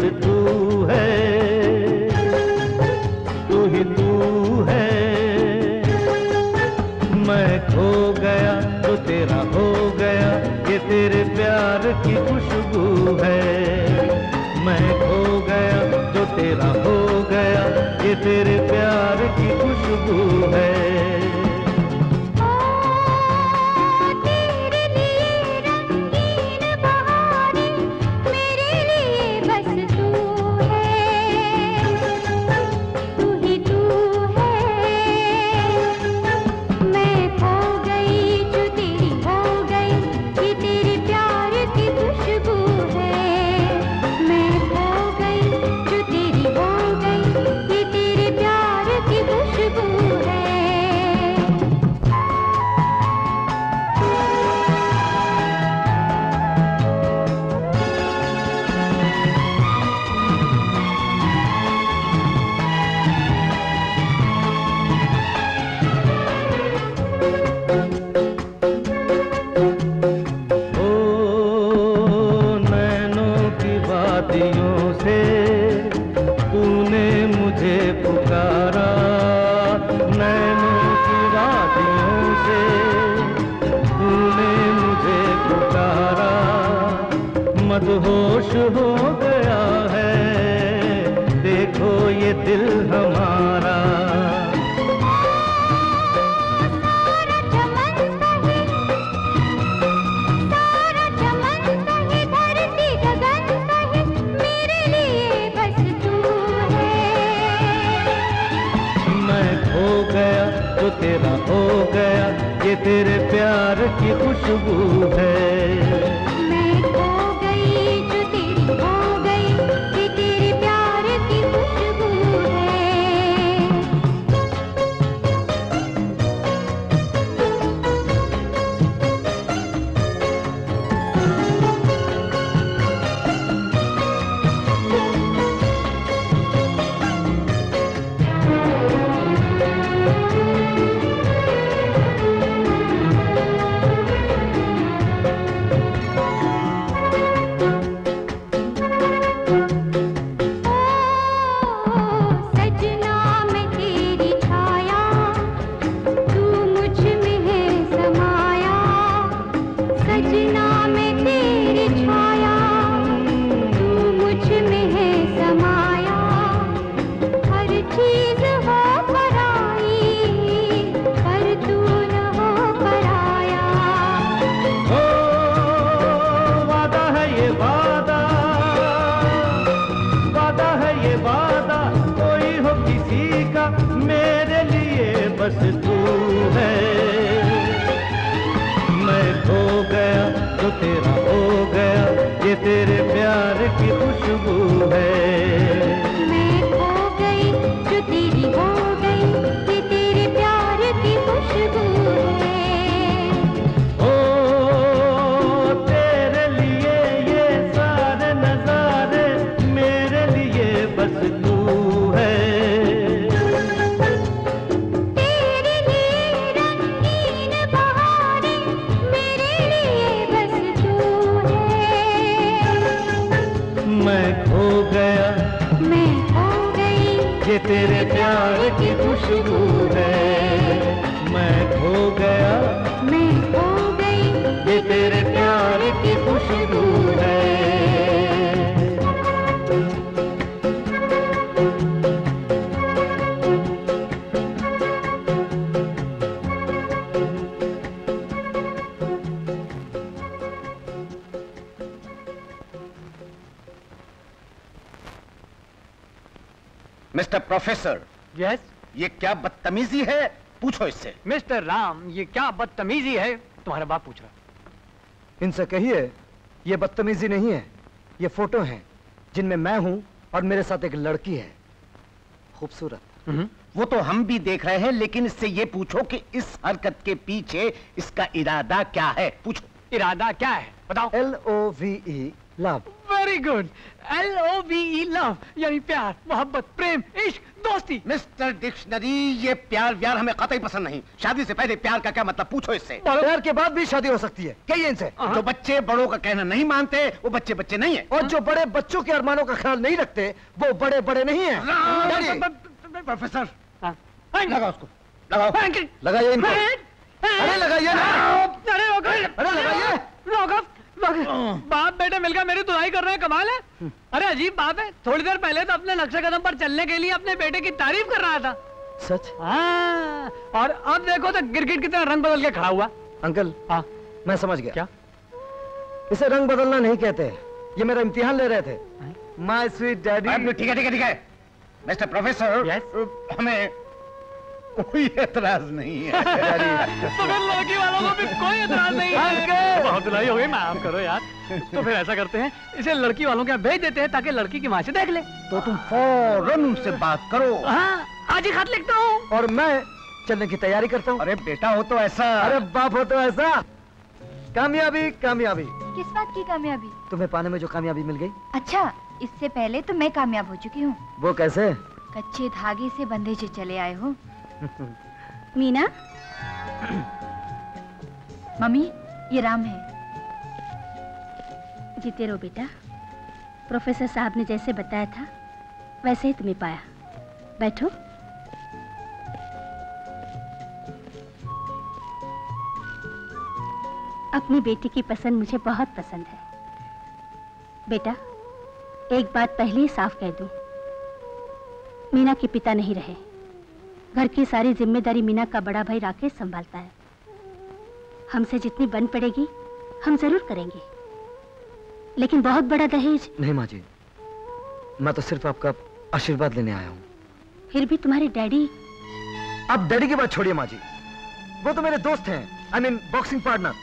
लिए मिस्टर प्रोफेसर। यस ये क्या बदतमीजी है? पूछो इससे। मिस्टर राम ये क्या बदतमीजी है? तुम्हारा बाप पूछ रहा। इनसे कहिए ये बदतमीजी नहीं है ये फ़ोटो हैं जिनमें मैं हूँ और मेरे साथ एक लड़की है। खूबसूरत। वो तो हम भी देख रहे हैं लेकिन इससे ये पूछो कि इस हरकत के पीछे इसका इरादा क्या है? पूछो। इरादा क्या है? बताओ। L O V E love very good L O B E love यानी प्यार मोहब्बत प्रेम इश्क दोस्ती। मिस्टर डिक्शनरी ये प्यार व्यार हमें कतई पसंद नहीं। शादी से पहले प्यार का क्या मतलब? पूछो इससे। प्यार के बाद भी शादी हो सकती है। कहिए इनसे? जो बच्चे बड़ों का कहना नहीं मानते वो बच्चे बच्चे नहीं है। और जो बड़े बच्चों के अरमानों का ख्याल नहीं रखते वो बड़े बड़े नहीं है। प्रोफेसर। लगा उसको। लगाओ लगाइए अरे लगाइए अरे लगाइए। रोको बाप बेटे मिलकर मेरी धुलाई कर रहे हैं कमाल है। अरे अजीब बात है थोड़ी देर पहले तो अपने नक्शे कदम पर चलने के लिए अपने बेटे की तारीफ़ कर रहा था। सच? हाँ और अब देखो तो गिरगिट की तरह रंग बदल के खड़ा हुआ। अंकल हाँ। मैं समझ गया। क्या? इसे रंग बदलना नहीं कहते। ये मेरा इम्तिहान ले रहे थे। माय स्वीट डैडी ठीक है ठीक है ठीक है। मिस्टर प्रोफेसर हमें कोई एतराज़ नहीं है। तो फिर लड़की वालों को भी कोई एतराज़ नहीं है। बहुत धुलाई हो गई माफ़ करो यार। तो फिर ऐसा करते हैं इसे लड़की वालों के यहाँ भेज देते हैं ताकि लड़की की माँ से देख ले। तो तुम फ़ौरन उनसे बात करो। हाँ आज ही खत लिखता हूँ। और मैं चलने की तैयारी करता हूँ। अरे बेटा हो तो ऐसा। अरे बाप हो तो ऐसा। कामयाबी कामयाबी। किस बात की कामयाबी? तुम्हें पाने में जो कामयाबी मिल गई। अच्छा इससे पहले तो मैं कामयाब हो चुकी हूँ। वो कैसे? कच्चे धागे से बंधे जो चले आए हो मीना? मम्मी, ये राम है। जीते रहो बेटा। प्रोफेसर साहब ने जैसे बताया था, वैसे ही तुम्हें पाया। बैठो। अपनी बेटी की पसंद मुझे बहुत पसंद है। बेटा, एक बात पहले ही साफ़ कह दूँ। मीना के पिता नहीं रहे। घर की सारी ज़िम्मेदारी मीना का बड़ा भाई राकेश संभालता है। हमसे जितनी बन पड़ेगी हम ज़रूर करेंगे। लेकिन बहुत बड़ा दहेज। नहीं माँ जी मैं तो सिर्फ़ आपका आशीर्वाद लेने आया हूँ। फिर भी तुम्हारे डैडी? आप डैडी की बात छोड़िए माँ जी। वो तो मेरे दोस्त हैं आई मीन बॉक्सिंग पार्टनर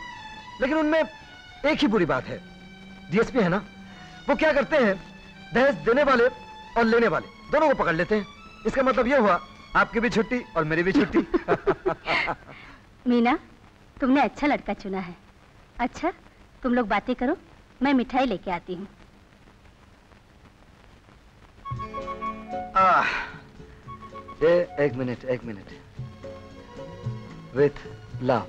लेकिन उनमें एक ही बुरी बात है। डीएसपी है ना? वो क्या करते हैं दहेज देने वाले और लेने वाले। दोनों को पकड़ लेते हैं। इसका मतलब ये हुआ आपकी भी छुट्टी और मेरी भी छुट्टी। मीना तुमने अच्छा लड़का चुना है। अच्छा तुम लोग बातें करो मैं मिठाई लेके आती हूँ। ये एक मिनट एक मिनट। With love.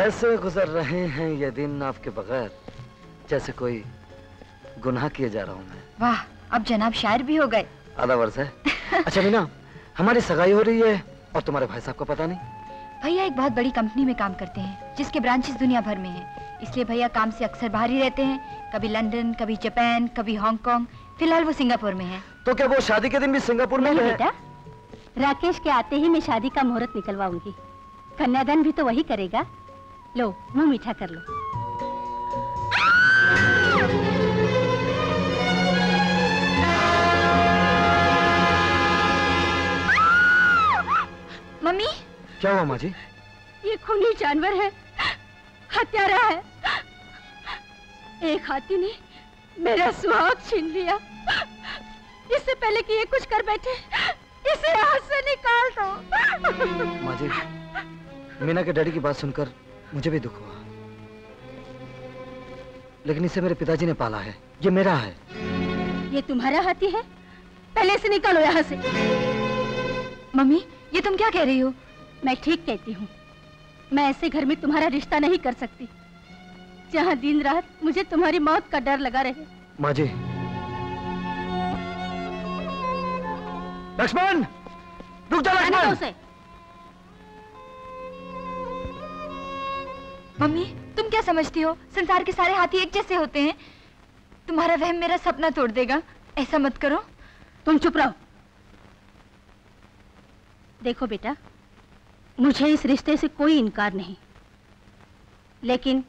ऐसे गुजर रहे हैं ये दिन आपके बगैर जैसे कोई गुनाह किए जा रहा हूँ मैं। वाह अब जनाब शायर भी हो गए। आधा वर्ष है। अच्छा मीना हमारी सगाई हो रही है और तुम्हारे भाई साहब को पता नहीं? भैया एक बहुत बड़ी कंपनी में काम करते हैं जिसके ब्रांचेस दुनिया भर में हैं। इसलिए भैया काम से अक्सर बाहर ही रहते हैं। कभी लंदन कभी जापान कभी हांगकांग फ़िलहाल वो सिंगापुर में हैं। तो क्या वो शादी के दिन भी सिंगापुर में? बेटा राकेश के आते ही मैं शादी का मुहूर्त निकलवाऊँगी। कन्यादान भी तो वही करेगा। लो मुँह मीठा कर लो। मम्मी? क्या हुआ माँ जी? ये खूनी जानवर है। हत्यारा है। एक हाथी ने मेरा सुहाग छीन लिया। इससे पहले कि ये कुछ कर बैठे इसे हाथ से निकाल दो। माँ जी मीना के डैडी की बात सुनकर मुझे भी दुख हुआ। लेकिन इसे मेरे पिताजी ने पाला है। ये मेरा है। ये तुम्हारा हाथी है? पहले से निकालो यहाँ से। मम्मी ये तुम क्या कह रही हो? मैं ठीक कहती हूँ। मैं ऐसे घर में तुम्हारा रिश्ता नहीं कर सकती। जहाँ दिन रात मुझे तुम्हारी मौत का डर लगा रहे। माँ जी लक्ष्मण! रुक जा लक्ष्मण! उसे। मम्मी तुम क्या समझती हो? संसार के सारे हाथी एक जैसे होते हैं। तुम्हारा वह मेरा सपना तोड़ देगा। ऐसा मत करो। तुम चुप रहो। देखो बेटा मुझे इस रिश्ते से कोई इनकार नहीं। लेकिन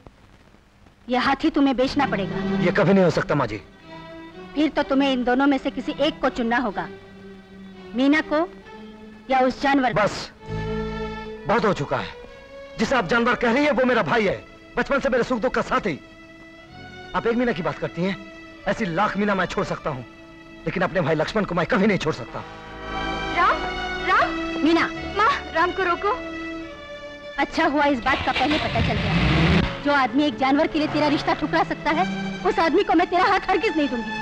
यह हाथी तुम्हें बेचना पड़ेगा। ये कभी नहीं हो सकता माँ जी। फिर तो तुम्हें इन दोनों में से किसी एक को चुनना होगा। मीना को या उस जानवर बस बहुत हो चुका है। जिसे आप जानवर कह रही है वो मेरा भाई है। बचपन से मेरे सुख दुख का साथी। आप एक मीना की बात करती हैं? ऐसी लाख मीना मैं छोड़ सकता हूँ। लेकिन अपने भाई लक्ष्मण को मैं कभी नहीं छोड़ सकता। मीना। माँ, राम को रोको। अच्छा हुआ इस बात का पहले पता चल गया। जो आदमी एक जानवर के लिए तेरा रिश्ता ठुकरा सकता है, उस आदमी को मैं तेरा हाथ हरगिज नहीं दूँगी।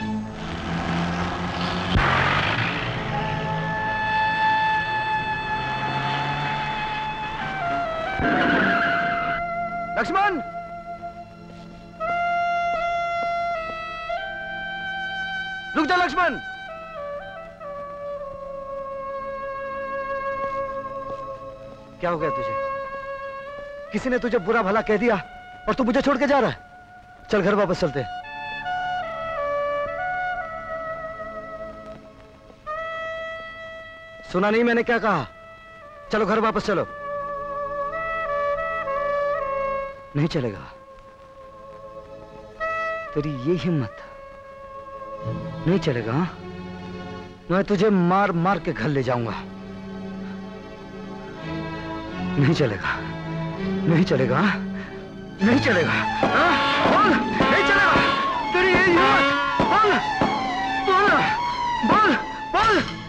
लक्ष्मण! रुक जा लक्ष्मण! क्या हो गया तुझे? किसी ने तुझे बुरा भला कह दिया और तू मुझे छोड़ के जा रहा है? चल घर वापस चलते। सुना नहीं मैंने क्या कहा। चलो घर वापस चलो। नहीं चलेगा। तेरी ये हिम्मत। नहीं चलेगा हाँ? मैं तुझे मार मार के घर ले जाऊँगा। नहीं चलेगा नहीं चलेगा? नहीं चलेगा हाँ? बोल, नहीं चलेगा तेरी ये बोल बोल बोल बोल लक्ष्मण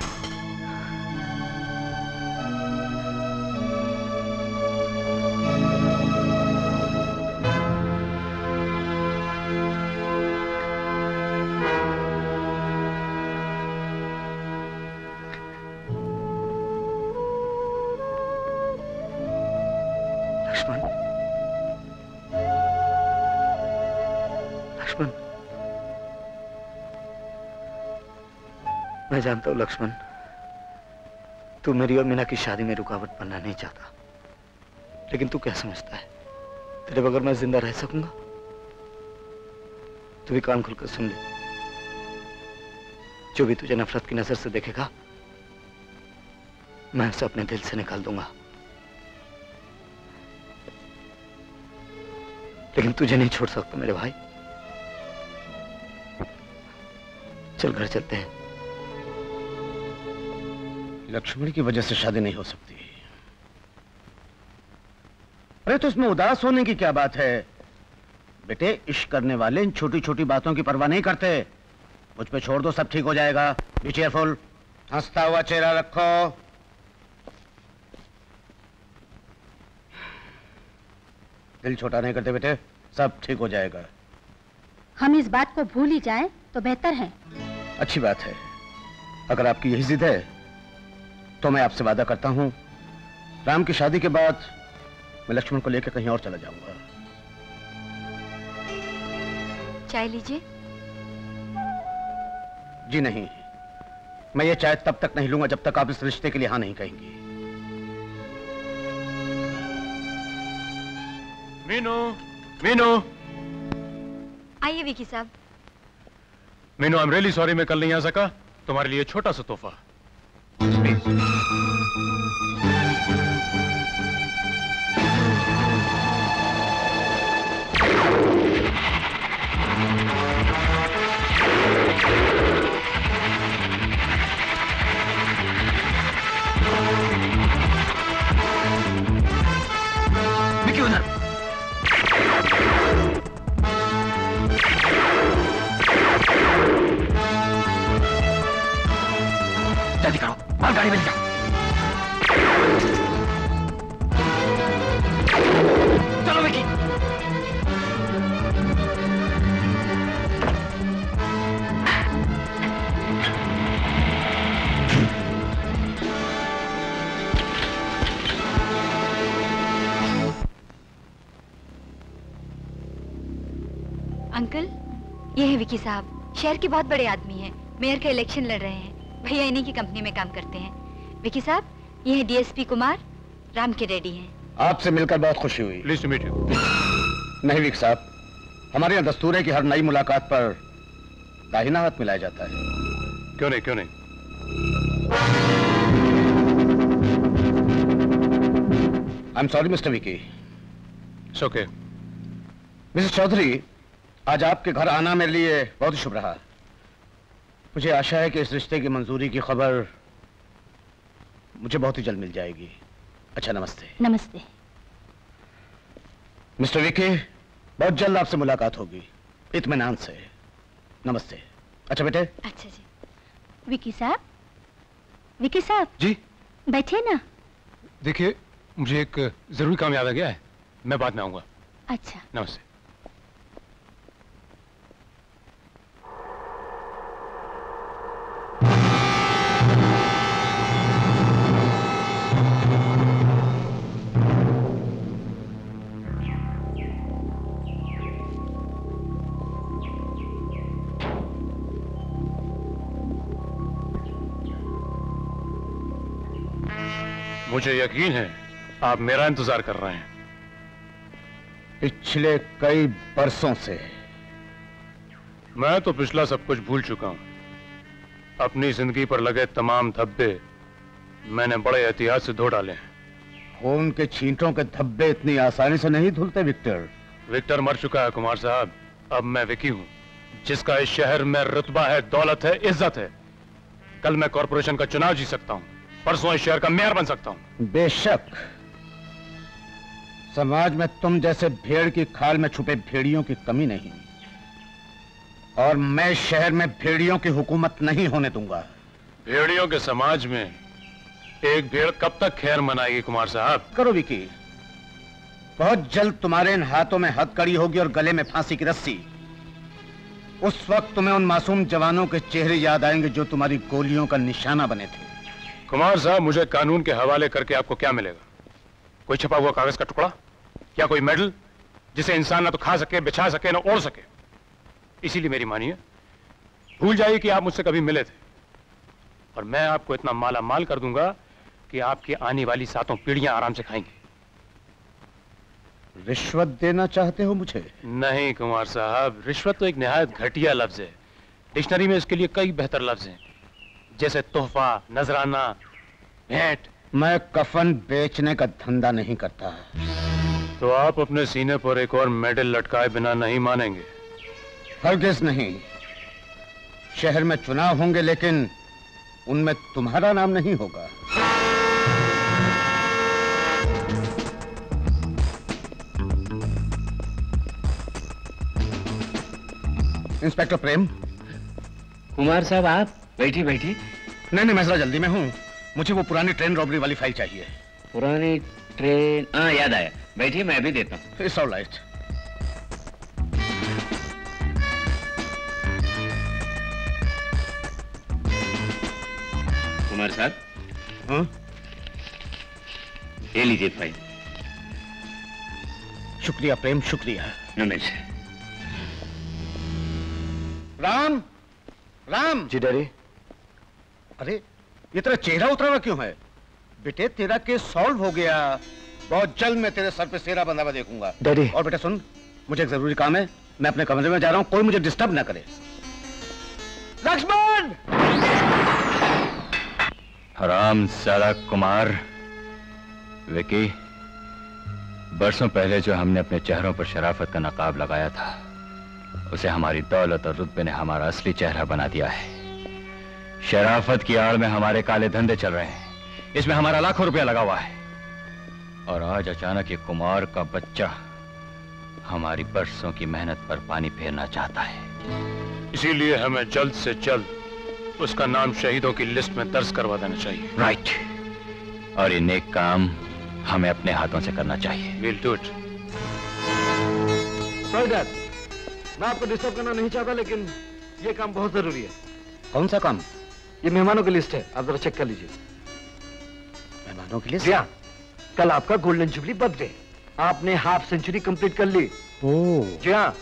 मैं जानता हूँ, लक्ष्मण, तू मेरी और मीना की शादी में रुकावट बनना नहीं चाहता। लेकिन तू क्या समझता है? तेरे बगैर मैं ज़िंदा रह सकूँगा? तू भी कान खुलकर सुन ले। जो भी तुझे नफरत की नज़र से देखेगा, मैं उसे अपने दिल से निकाल दूँगा। लेकिन तुझे नहीं छोड़ सकता मेरे भाई। चल घर चलते हैं। लक्ष्मण की वजह से शादी नहीं हो सकती। अरे तो इसमें उदास होने की क्या बात है? बेटे इश्क करने वाले इन छोटी छोटी बातों की परवाह नहीं करते। मुझ पे छोड़ दो सब ठीक हो जाएगा। बी चेयरफुल हंसता हुआ चेहरा रखो। दिल छोटा नहीं करते बेटे सब ठीक हो जाएगा। हम इस बात को भूल ही जाएँ तो बेहतर है। अच्छी बात है। अगर आपकी यही जिद है तो मैं आपसे वादा करता हूँ राम की शादी के बाद मैं लक्ष्मण को लेकर कहीं और चला जाऊँगा। चाय लीजिए। जी नहीं मैं ये चाय तब तक नहीं लूँगा जब तक आप इस रिश्ते के लिए हाँ नहीं कहेंगी। मीनू मीनू। आइए विकी साहब। Meenu I am really sorry मैं कल नहीं आ सका। तुम्हारे लिए छोटा सा तोहफा। गाड़ी में अंकल, ये है विकी साहब। शहर के बहुत बड़े आदमी हैं। मेयर का इलेक्शन लड़ रहे हैं। भैया इन्हीं की कंपनी में काम करते हैं। विकी साहब ये है डीएसपी कुमार राम के रेडी हैं। आपसे मिलकर बहुत खुशी हुई। प्लीज़ टू मीट यू नहीं विक साहब हमारे यहाँ दस्तूर है कि हर नई मुलाकात पर दाहिना हाथ मिलाया जाता है। क्यों नहीं क्यों नहीं? I am sorry mister Vicky okay Mrs Chaudhary आज आपके घर आना मेरे लिए बहुत शुभ रहा। मुझे आशा है कि इस रिश्ते की मंजूरी की खबर मुझे बहुत ही जल्द मिल जाएगी। अच्छा नमस्ते। नमस्ते। मिस्टर विके बहुत जल्द आपसे मुलाकात होगी। इतमान से। नमस्ते। अच्छा बेटे? अच्छा जी। विकी साहब? विकी साहब? जी। बैठे ना। देखिए मुझे एक ज़रूरी काम याद आ गया है। मैं बाद में आऊँगा। अच्छा। नमस्ते। मुझे यकीन है आप मेरा इंतज़ार कर रहे हैं। पिछले कई बरसों से मैं तो पिछला सब कुछ भूल चुका हूँ। अपनी ज़िंदगी पर लगे तमाम धब्बे मैंने बड़े एहतियात से धो डाले हैं। खून के छींटों के धब्बे इतनी आसानी से नहीं धुलते विक्टर? विक्टर मर चुका है कुमार साहब। अब मैं विकी हूँ जिसका इस शहर में रुतबा है दौलत है इज़्ज़त है। कल मैं कॉरपोरेशन का चुनाव जीत सकता हूँ। परसों इस शहर का मेयर बन सकता हूँ। बेशक। समाज में तुम जैसे भेड़ की खाल में छुपे भेड़ियों की कमी नहीं। और मैं शहर में भेड़ियों की हुकूमत नहीं होने दूँगा। भेड़ियों के समाज में एक भेड़ कब तक खैर मनाएगी कुमार साहब? करो विकी। बहुत जल्द तुम्हारे इन हाथों में हथकड़ी होगी और गले में फांसी की रस्सी। उस वक्त तुम्हें उन मासूम जवानों के चेहरे याद आएँगे जो तुम्हारी गोलियों का निशाना बने थे। कुमार साहब मुझे कानून के हवाले करके आपको क्या मिलेगा? कोई छपा हुआ कागज़ का टुकड़ा? या कोई मेडल? जिसे इंसान ना तो खा सके बिछा सके ना ओढ़ सके? इसीलिए मेरी मानिए भूल जाइए कि आप मुझसे कभी मिले थे। और मैं आपको इतना माला माल कर दूँगा कि आपकी आने वाली सातों पीढ़ियाँ आराम से खाएँगी। रिश्वत देना चाहते हो मुझे? नहीं कुमार साहब रिश्वत तो एक निहायत घटिया लफ्ज है। डिक्शनरी में इसके लिए कई बेहतर लफ्ज हैं। जैसे तोहफा नजराना। भेंट मैं कफन बेचने का धंधा नहीं करता। तो आप अपने सीने पर एक और मेडल लटकाए बिना नहीं मानेंगे? हरगिज नहीं। शहर में चुनाव होंगे लेकिन उनमें तुम्हारा नाम नहीं होगा। इंस्पेक्टर प्रेम। कुमार साहब आप बैठी बैठी नहीं नहीं मैं जरा जल्दी में हूँ। मुझे वो पुरानी ट्रेन रॉबरी वाली फ़ाइल चाहिए। पुरानी ट्रेन हाँ याद आया। बैठिए मैं भी देता हूँ। इट्स ऑल राइट कुमार साहब? हाँ? ये लीजिए फ़ाइल शुक्रिया प्रेम शुक्रिया। नमस्ते राम! राम! जी डैडी। अरे ये तेरा चेहरा उतरा क्यों है? बेटे तेरा केस सॉल्व हो गया। बहुत जल्द मैं तेरे सर पे सेरा बंधा हुआ देखूँगा। डैडी। और बेटा सुन मुझे एक ज़रूरी काम है। मैं अपने कमरे में जा रहा हूँ कोई मुझे डिस्टर्ब ना करे। लक्ष्मण! हराम साला कुमार विकी बरसों पहले जो हमने अपने चेहरों पर शराफत का नकाब लगाया था उसे हमारी दौलत और रुतबे ने हमारा असली चेहरा बना दिया है। शराफत की आड़ में हमारे काले धंधे चल रहे हैं। इसमें हमारा लाखों रुपया लगा हुआ है। और आज अचानक ये कुमार का बच्चा हमारी बरसों की मेहनत पर पानी फेरना चाहता है। इसीलिए हमें जल्द से जल्द उसका नाम शहीदों की लिस्ट में दर्ज करवा देना चाहिए। राइट और ये नेक काम हमें अपने हाथों से करना चाहिए। विल डू इट मैं आपको डिस्टर्ब करना नहीं चाहता लेकिन ये काम बहुत ज़रूरी है। कौन सा काम? ये मेहमानों की लिस्ट है आप जरा चेक कर लीजिए। मेहमानों की लिस्ट? हाँ कल आपका गोल्डन जुबली बर्थडे आपने हाफ़ सेंचुरी कंप्लीट कर ली। जी हाँ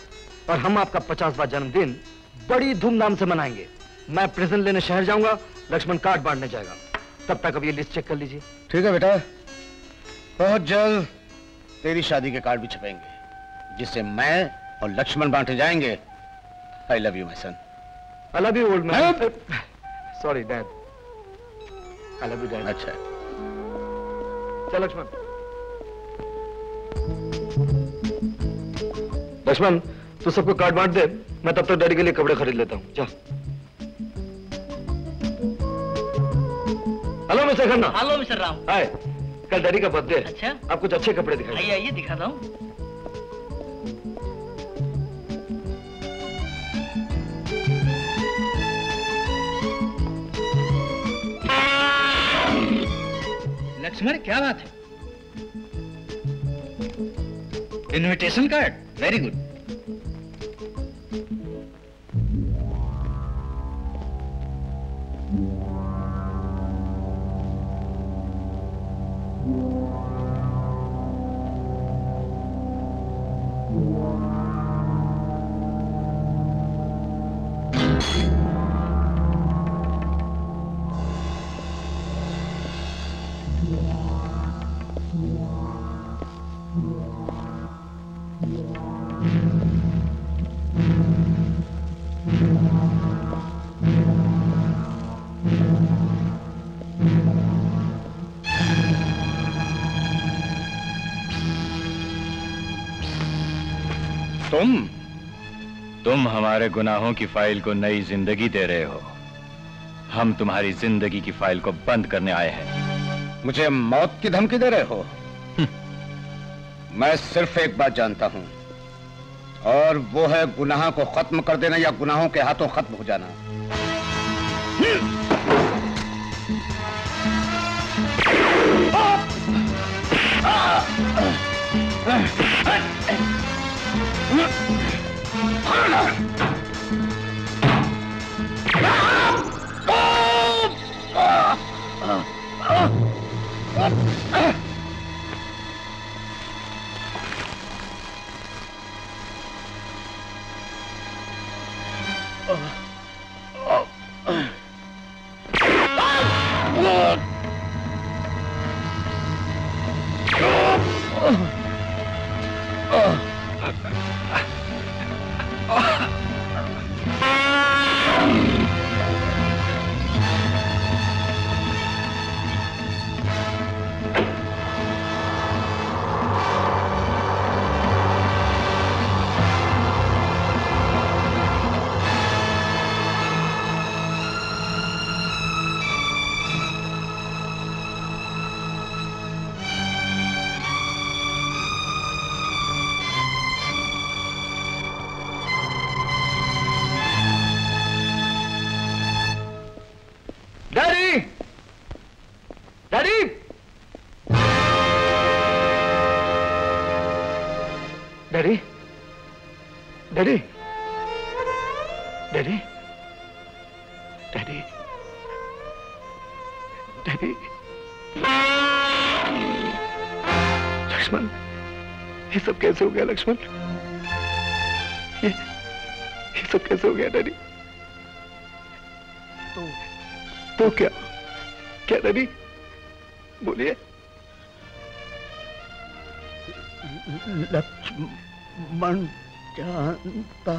और हम आपका पचासवा जन्मदिन बड़ी धूमधाम से मनाएँगे। मैं प्रेजेंट लेने शहर जाऊँगा लक्ष्मण कार्ड बांटने जाएगा। तब तक अब ये लिस्ट चेक कर लीजिए। ठीक है बेटा बहुत जल्द तेरी शादी के कार्ड भी छपेंगे जिससे मैं और लक्ष्मण बांटे जाएँगे। I love you my son I love you old man sorry dad I love you dad अच्छा। चल लक्ष्मण। लक्ष्मण तू सबको कार्ड बांट दे मैं तब तक तो डैडी के लिए कपड़े खरीद लेता हूँ। जा। Hello mister Khanna hello mister Ram hi कल डैडी का बर्थडे है। अच्छा। आप कुछ अच्छे कपड़े दिखाइए। आइए आइए दिखाता हूँ। लक्ष्मण क्या बात है? इनविटेशन कार्ड वेरी गुड तुम तुम हमारे गुनाहों की फ़ाइल को नई ज़िंदगी दे रहे हो। हम तुम्हारी ज़िंदगी की फ़ाइल को बंद करने आए हैं। मुझे मौत की धमकी दे रहे हो? मैं सिर्फ़ एक बात जानता हूँ और वो है गुनाह को खत्म कर देना या गुनाहों के हाथों खत्म हो जाना। डैडी गया लक्ष्मण? ये ये सब कैसे हो गया डैडी? तो? तो क्या? क्या डैडी? बोलिए। लक्ष्मण जानता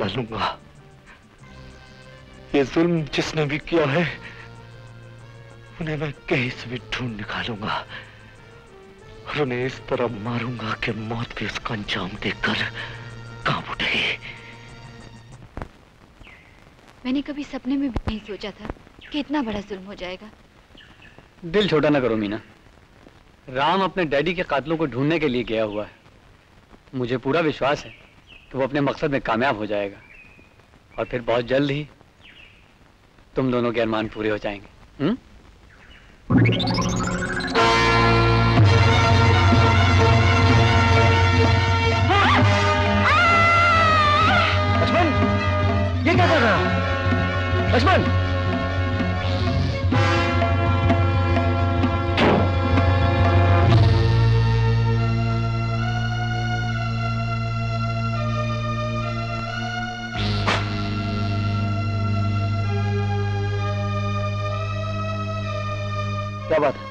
बदला लूँगा ये जुल्म जिसने भी किया है उन्हें मैं कहीं से भी ढूंढ निकालूँगा। और उन्हें इस तरह मारूँगा कि मौत भी उसका अंजाम देखकर काँप उठेगी मैंने कभी सपने में भी नहीं सोचा था कि इतना बड़ा जुल्म हो जाएगा। दिल छोटा ना करो मीना। राम अपने डैडी के कातलों को ढूँढने के लिए गया हुआ है। मुझे पूरा विश्वास है। कि वो अपने मकसद में कामयाब हो जाएगा। और फिर बहुत जल्द ही तुम दोनों के अरमान पूरे हो जाएँगे। हम्म? लक्ष्मण क्या रहा? है क्या बात है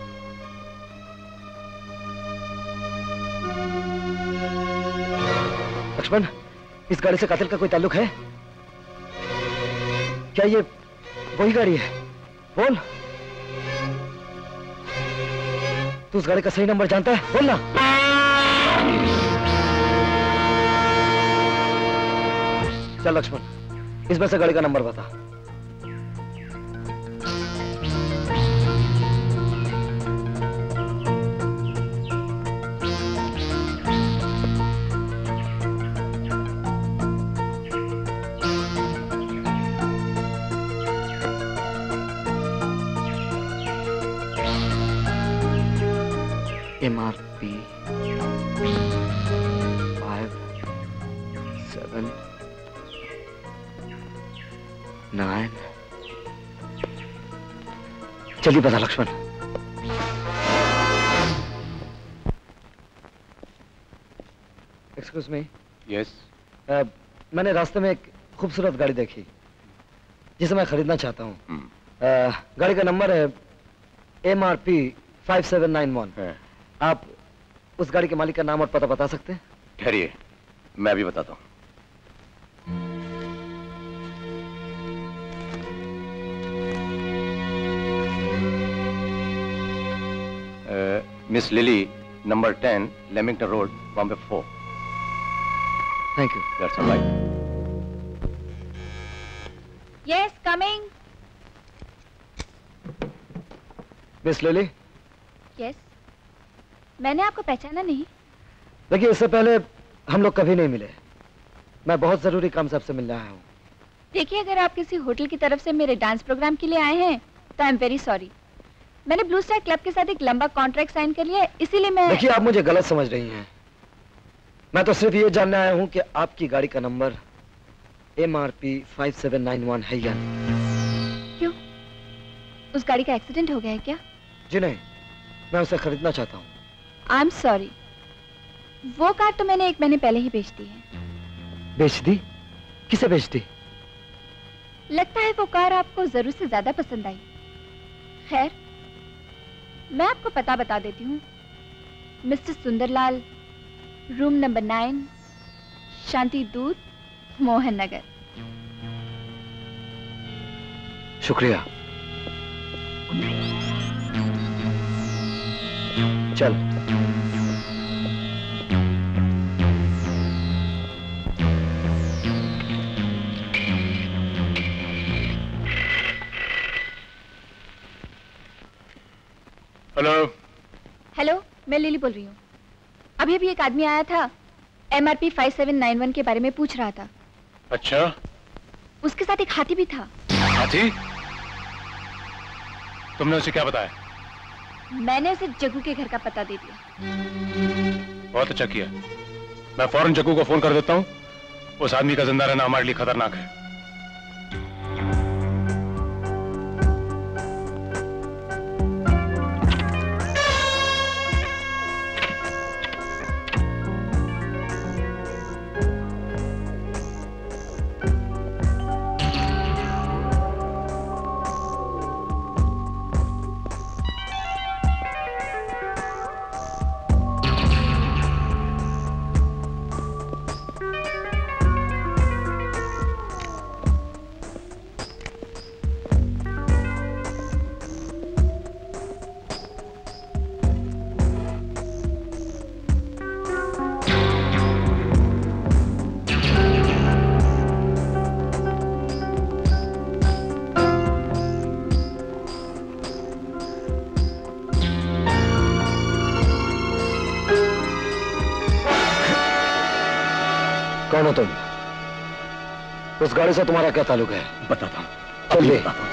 लक्ष्मण इस गाड़ी से कातिल का कोई ताल्लुक है? क्या ये वही गाड़ी है? बोल। तू उस गाड़ी का सही नंबर जानता है? बोल ना। चल, लक्ष्मण, इस बस से गाड़ी का नंबर बता। M R P five seven nine जल्दी बता लक्ष्मण। एक्सक्यूज मी यस मैंने रास्ते में एक खूबसूरत गाड़ी देखी जिसे मैं खरीदना चाहता हूँ। अ, गाड़ी का नंबर है M R P five seven nine one आप उस गाड़ी के मालिक का नाम और पता बता सकते हैं? ठहरिए मैं अभी बताता हूँ। Miss Lily number ten Leamington road Bombay four. Thank you that's alright yes coming miss Lily yes मैंने आपको पहचाना नहीं। देखिए इससे पहले हम लोग कभी नहीं मिले। मैं बहुत ज़रूरी काम से आपसे मिलने आया हूँ। देखिए अगर आप किसी होटल की तरफ़ से मेरे डांस प्रोग्राम के लिए आए हैं तो आई एम वेरी सॉरी मैंने ब्लू स्टार क्लब के साथ एक लंबा कॉन्ट्रैक्ट साइन कर लिया है इसीलिए मैं देखिए आप मुझे गलत समझ रही हैं। मैं तो सिर्फ़ ये जानने आया हूँ कि आपकी गाड़ी का number M R P five seven nine one है या नहीं। क्यों? उस गाड़ी का एक्सीडेंट हो गया है क्या? जी नहीं मैं उसे खरीदना चाहता हूँ। आई एम सॉरी वो कार तो मैंने एक महीने पहले ही बेच दी है। बेच दी? किसे बेच दी? लगता है वो कार आपको ज़रूर से ज़्यादा पसंद आई। खैर मैं आपको पता बता देती हूँ। Mister Sundarlal room number nine Shanti Doot Mohan Nagar. शुक्रिया। चल। हेलो हेलो मैं लिली बोल रही हूँ। अभी अभी एक आदमी आया था M R P five seven nine one के बारे में पूछ रहा था। अच्छा? उसके साथ एक हाथी भी था। हाथी? तुमने उसे क्या बताया? मैंने उसे जग्गू के घर का पता दे दिया। बहुत अच्छा किया। मैं फ़ौरन जग्गू को फ़ोन कर देता हूँ। उस आदमी का ज़िंदा रहना हमारे लिए खतरनाक है। उस गाड़ी से तुम्हारा क्या ताल्लुक है? बताता हूँ। जल्दी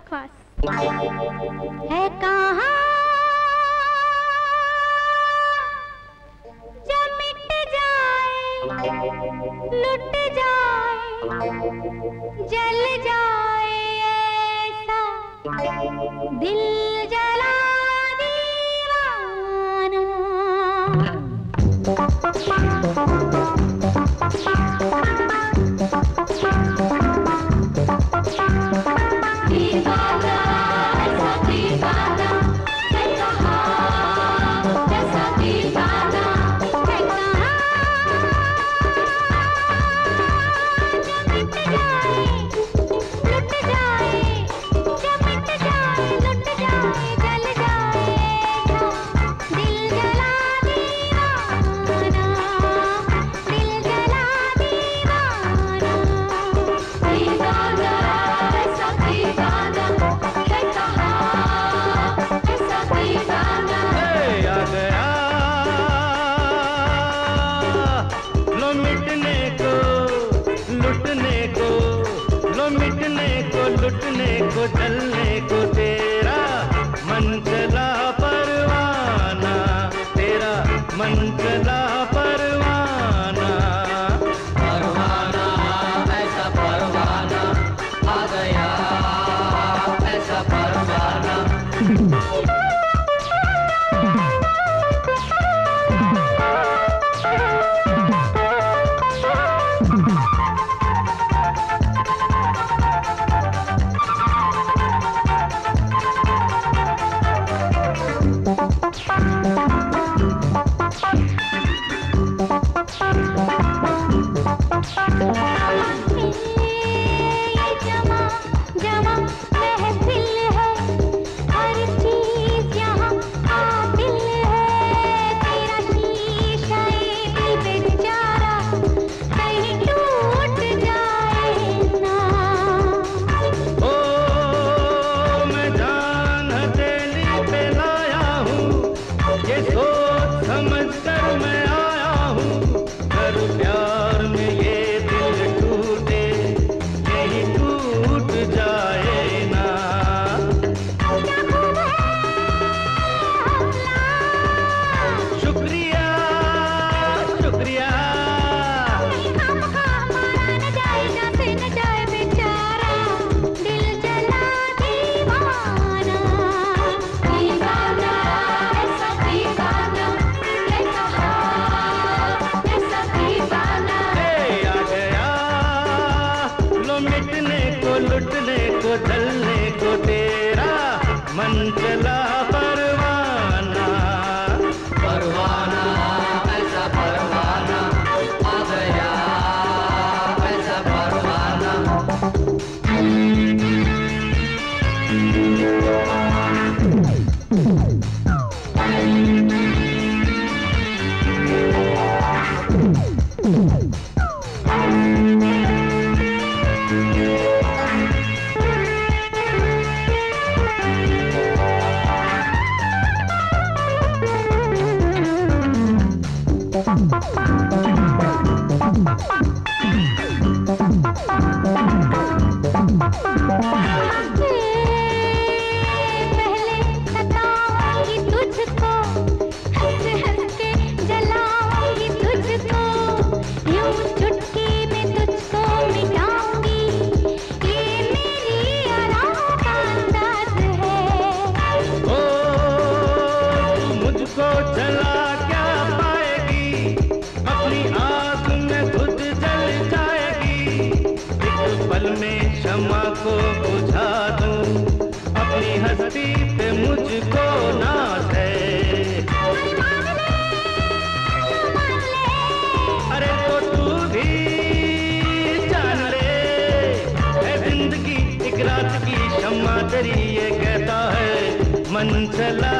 बकवास। है कहा? लुट जाए जल जाए ऐसा। दिल जाए हस्ती पे मुझको नाज है। अरे तो तू भी जान ले। है ज़िंदगी एक रात की क्षमा तेरी ये कहता है मन चला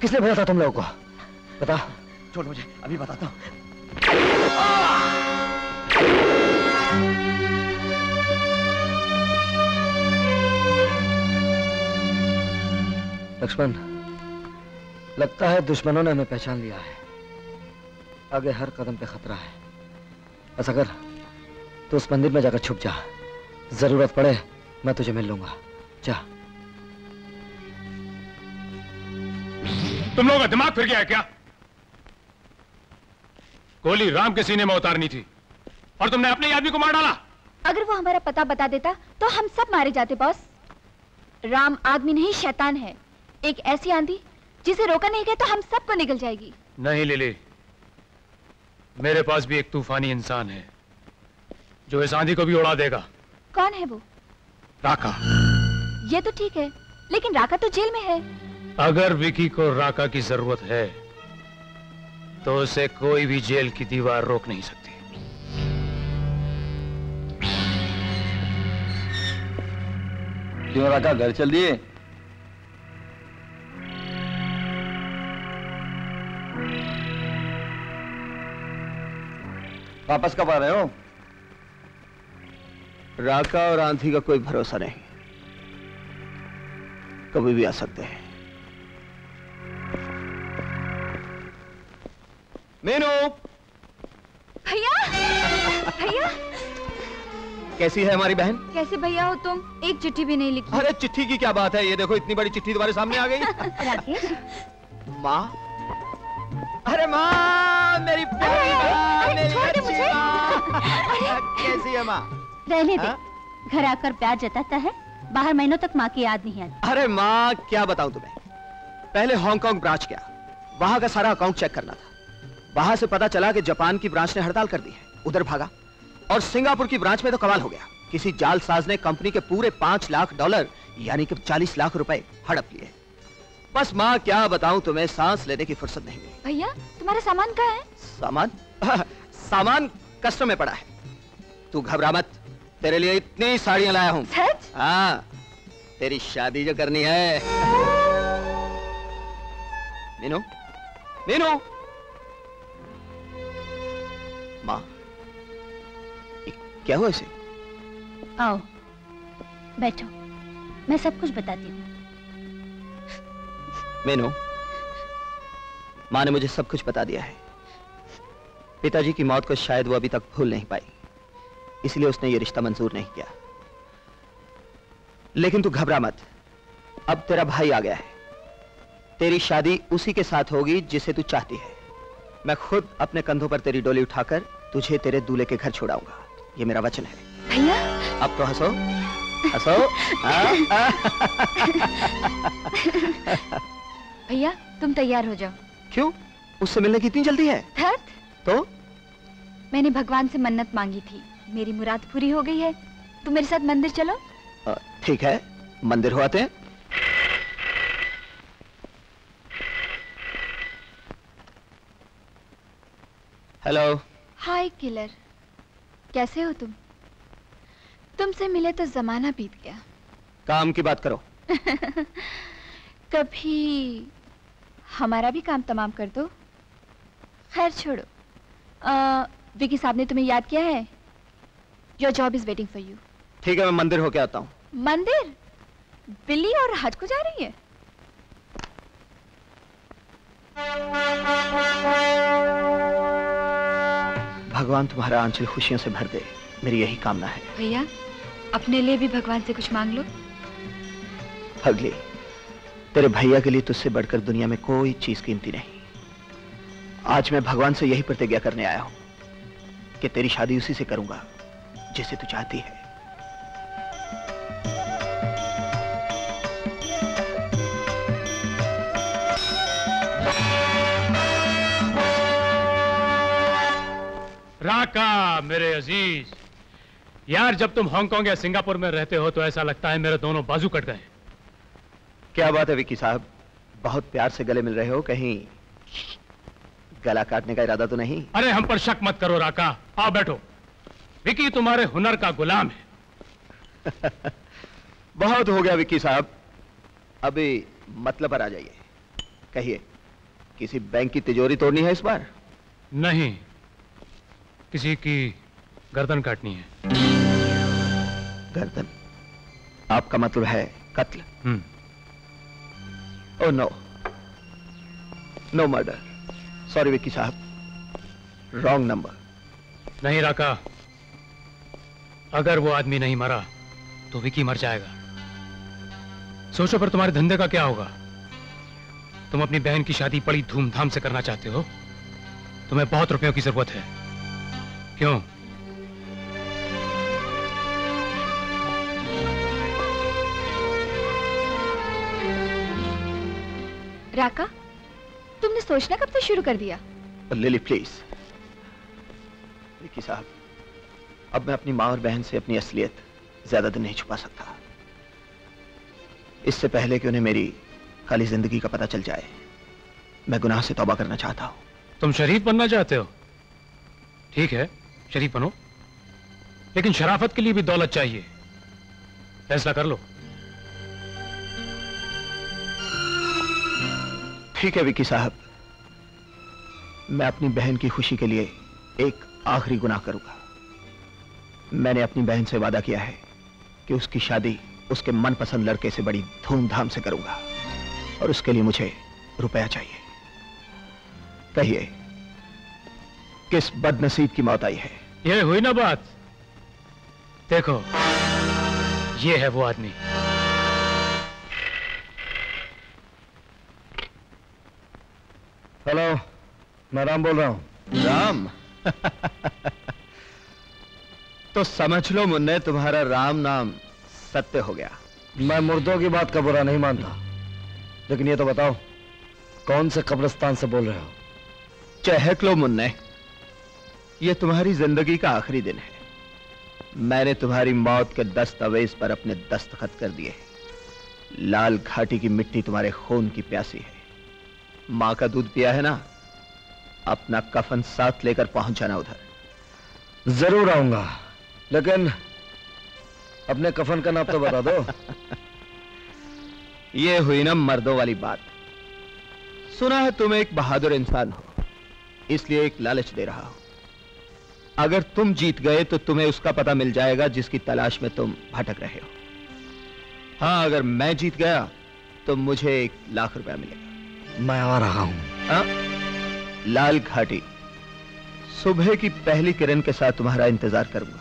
किसने भेजा था तुम लोगों को? बता। छोड़ मुझे अभी बताता हूँ। लक्ष्मण लगता है दुश्मनों ने हमें पहचान लिया है। आगे हर कदम पे खतरा है। ऐसा कर तो उस मंदिर में जाकर छुप जा। ज़रूरत पड़े मैं तुझे मिल लूँगा। जा। तुम लोगों का दिमाग फिर गया है क्या? गोली राम के सीने में उतारनी थी और तुमने अपने आदमी को मार डाला। अगर वो हमारा पता बता देता तो हम सब मारे जाते बॉस। राम आदमी नहीं शैतान है। एक ऐसी आंधी जिसे रोका नहीं गया तो हम सबको निकल जाएगी। नहीं लिली। मेरे पास भी एक तूफानी इंसान है जो इस आंधी को भी उड़ा देगा। कौन है वो? राका। ये तो ठीक है लेकिन राका तो जेल में है। अगर विकी को राका की ज़रूरत है तो उसे कोई भी जेल की दीवार रोक नहीं सकती। क्यों रखा घर चल दिए? वापस कब आ रहे हो? राका और आंधी का कोई भरोसा नहीं। कभी भी आ सकते हैं। मीनू भैया? भैया? कैसी है हमारी बहन? कैसे भैया हो तुम? एक चिट्ठी भी नहीं लिखी। अरे चिट्ठी की क्या बात है? ये देखो इतनी बड़ी चिट्ठी तुम्हारे सामने आ गई। माँ? अरे माँ मेरी प्यारी माँ मेरी अच्छी माँ। कैसी है माँ? रहने दे। हाँ? घर आकर प्यार जताता है। बाहर महीनों तक माँ की याद नहीं आती। अरे माँ क्या बताऊँ तुम्हें? पहले हांगकांग ब्रांच गया। वहाँ का सारा अकाउंट चेक करना था। वहाँ से पता चला कि जापान की ब्रांच ने हड़ताल कर दी है। उधर भागा। और सिंगापुर की ब्रांच में तो कमाल हो गया। किसी जालसाज ने कंपनी के पूरे पाँच लाख डॉलर यानी कि चालीस लाख रुपए हड़प लिए। बस माँ क्या बताऊँ तुम्हें सांस लेने की फुर्सत नहीं मिली। भैया तुम्हारा सामान कहाँ है? सामान? सामान कस्टम में पड़ा है। तू घबरा मत। तेरे लिए इतनी साड़ियाँ लाया हूँ। हाँ। तेरी शादी जो करनी है। मीनू? मीनू? क्या हुआ इसे? आओ बैठो। मैं सब कुछ बताती हूँ। मीनू माँ ने मुझे सब कुछ बता दिया है। पिताजी की मौत को शायद वो अभी तक भूल नहीं पाई। इसलिए उसने ये रिश्ता मंजूर नहीं किया। लेकिन तू घबरा मत। अब तेरा भाई आ गया है। तेरी शादी उसी के साथ होगी जिसे तू चाहती है। मैं खुद अपने कंधों पर तेरी डोली उठाकर तुझे तेरे दूल्हे के घर छोड़ाऊँगा। ये मेरा वचन है। भैया? अब तो हंसो। हंसो। भैया तुम तैयार हो जाओ। क्यों? उससे मिलने की इतनी जल्दी है। तो? मैंने भगवान से मन्नत मांगी थी। मेरी मुराद पूरी हो गई है। तुम मेरे साथ मंदिर चलो। ठीक है। मंदिर हो आते हैं। हेलो हाय किलर कैसे हो तुम? तुमसे मिले तो जमाना बीत गया। काम की बात करो। कभी हमारा भी काम तमाम कर दो। खैर छोड़ो। विकी साहब ने तुम्हें याद किया है? Your job is waiting for you ठीक है मैं मंदिर होके आता हूँ। मंदिर? बिल्ली और हज को जा रही है? भगवान तुम्हारा आंचल खुशियों से भर दे। मेरी यही कामना है। भैया अपने लिए भी भगवान से कुछ मांग लो। अगली तेरे भैया के लिए तुझसे बढ़कर दुनिया में कोई चीज़ कीमती नहीं। आज मैं भगवान से यही प्रतिज्ञा करने आया हूँ कि तेरी शादी उसी से करूँगा जिसे तू चाहती है। राका मेरे अज़ीज़। यार जब तुम हांगकांग या सिंगापुर में रहते हो तो ऐसा लगता है मेरे दोनों बाजू कट गए क्या बात है विक्की साहब? बहुत प्यार से गले मिल रहे हो कहीं गला काटने का इरादा तो नहीं? अरे हम पर शक मत करो राका। आओ बैठो। विकी तुम्हारे हुनर का गुलाम है। बहुत हो गया विक्की साहब। अभी मतलब पर आ जाइए। कहिए किसी बैंक की तिजोरी तोड़नी है इस बार? नहीं। किसी की गर्दन काटनी है। गर्दन? आपका मतलब है कत्ल? ओ no no murder sorry Vicky साहब. रॉन्ग नंबर नहीं राका। अगर वो आदमी नहीं मरा तो विकी मर जाएगा। सोचो पर तुम्हारे धंधे का क्या होगा? तुम अपनी बहन की शादी बड़ी धूमधाम से करना चाहते हो। तुम्हें बहुत रुपयों की ज़रूरत है। क्यों? राका तुमने सोचना कब से शुरू कर दिया? लिली प्लीज़ विक्की साहब अब मैं अपनी माँ और बहन से अपनी असलियत ज़्यादा दिन नहीं छुपा सकता। इससे पहले कि उन्हें मेरी खाली ज़िंदगी का पता चल जाए मैं गुनाह से तौबा करना चाहता हूँ। तुम शरीफ बनना चाहते हो? ठीक है। शरीफ बनो। लेकिन शराफत के लिए भी दौलत चाहिए। फैसला कर लो। ठीक है विक्की साहब। मैं अपनी बहन की खुशी के लिए एक आखिरी गुनाह करूँगा। मैंने अपनी बहन से वादा किया है कि उसकी शादी उसके मनपसंद लड़के से बड़ी धूमधाम से करूँगा और उसके लिए मुझे रुपया चाहिए। कहिए, किस बदनसीब की मौत आई है? ये हुई ना बात? देखो ये है वो आदमी। हेलो मैं राम बोल रहा हूँ। राम? तो समझ लो मुन्ने तुम्हारा राम नाम सत्य हो गया। मैं मुर्दों की बात का बुरा नहीं मानता। लेकिन ये तो बताओ कौन से कब्रिस्तान से बोल रहे हो? चहक लो मुन्ने। ये तुम्हारी ज़िंदगी का आखिरी दिन है। मैंने तुम्हारी मौत के दस्तावेज़ पर अपने दस्तखत कर दिए लाल घाटी की मिट्टी तुम्हारे खून की प्यासी है। माँ का दूध पिया है ना? अपना कफन साथ लेकर पहुँच जाना उधर। ज़रूर आऊँगा। लेकिन अपने कफन का नाप तो बता दो। ये हुई ना मर्दों वाली बात। सुना है तुम एक बहादुर इंसान हो। इसलिए एक लालच दे रहा हूँ। अगर तुम जीत गए तो तुम्हें उसका पता मिल जाएगा जिसकी तलाश में तुम भटक रहे हो। हाँ अगर मैं जीत गया तो मुझे एक लाख रुपया मिलेगा। मैं आ रहा हूँ। हाँ? लाल घाटी। सुबह की पहली किरण के साथ तुम्हारा इंतज़ार करूँगा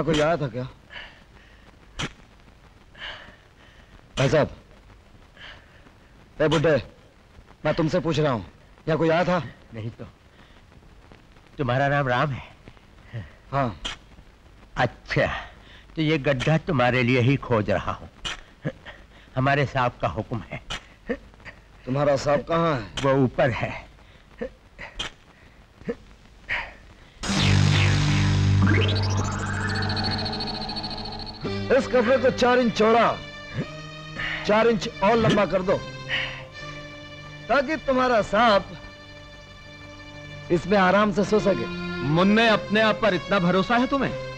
यहाँ कोई आया था क्या? भाई साहब ए बुड्ढे मैं तुमसे पूछ रहा हूँ यहाँ कोई आया था नहीं तो तुम्हारा नाम राम है। हाँ। अच्छा तो ये गड्ढा तुम्हारे लिए ही खोज रहा हूँ। हमारे साहब का हुक्म है। तुम्हारा साहब कहाँ है? वो ऊपर है। इस कपड़े को चार इंच चौड़ा, चार इंच और लंबा कर दो, ताकि तुम्हारा सांप इसमें आराम से सो सके। मुन्ने अपने आप पर इतना भरोसा है तुम्हें?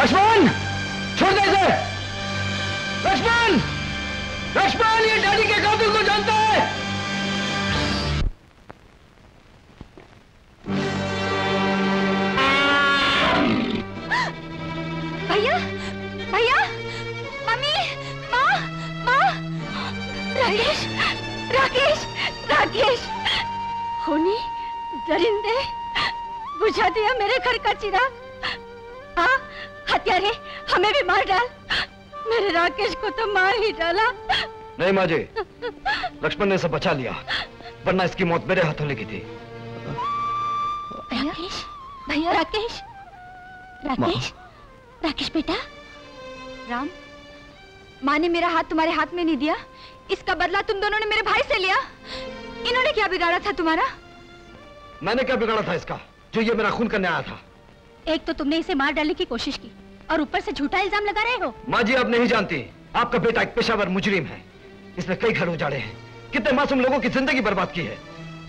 लक्ष्मण छोड़ दे इसे लक्ष्मण को तो मार ही डाला। नहीं माँ जी लक्ष्मण ने इसे बचा लिया वरना इसकी मौत मेरे हाथों लगी थी। राकेश भैया राकेश राकेश राकेश बेटा राम माँ ने मेरा हाथ तुम्हारे हाथ में नहीं दिया इसका बदला तुम दोनों ने मेरे भाई से लिया। इन्होंने क्या बिगाड़ा था तुम्हारा? मैंने क्या बिगाड़ा था इसका जो ये मेरा खून करने आया था? एक तो तुमने इसे मार डालने की कोशिश की और ऊपर से झूठा इल्ज़ाम लगा रहे हो। माँ जी आप नहीं जानती आपका बेटा एक पेशावर मुजरिम है। इसने कई घर उजाड़े हैं। कितने मासूम लोगों की ज़िंदगी बर्बाद की है।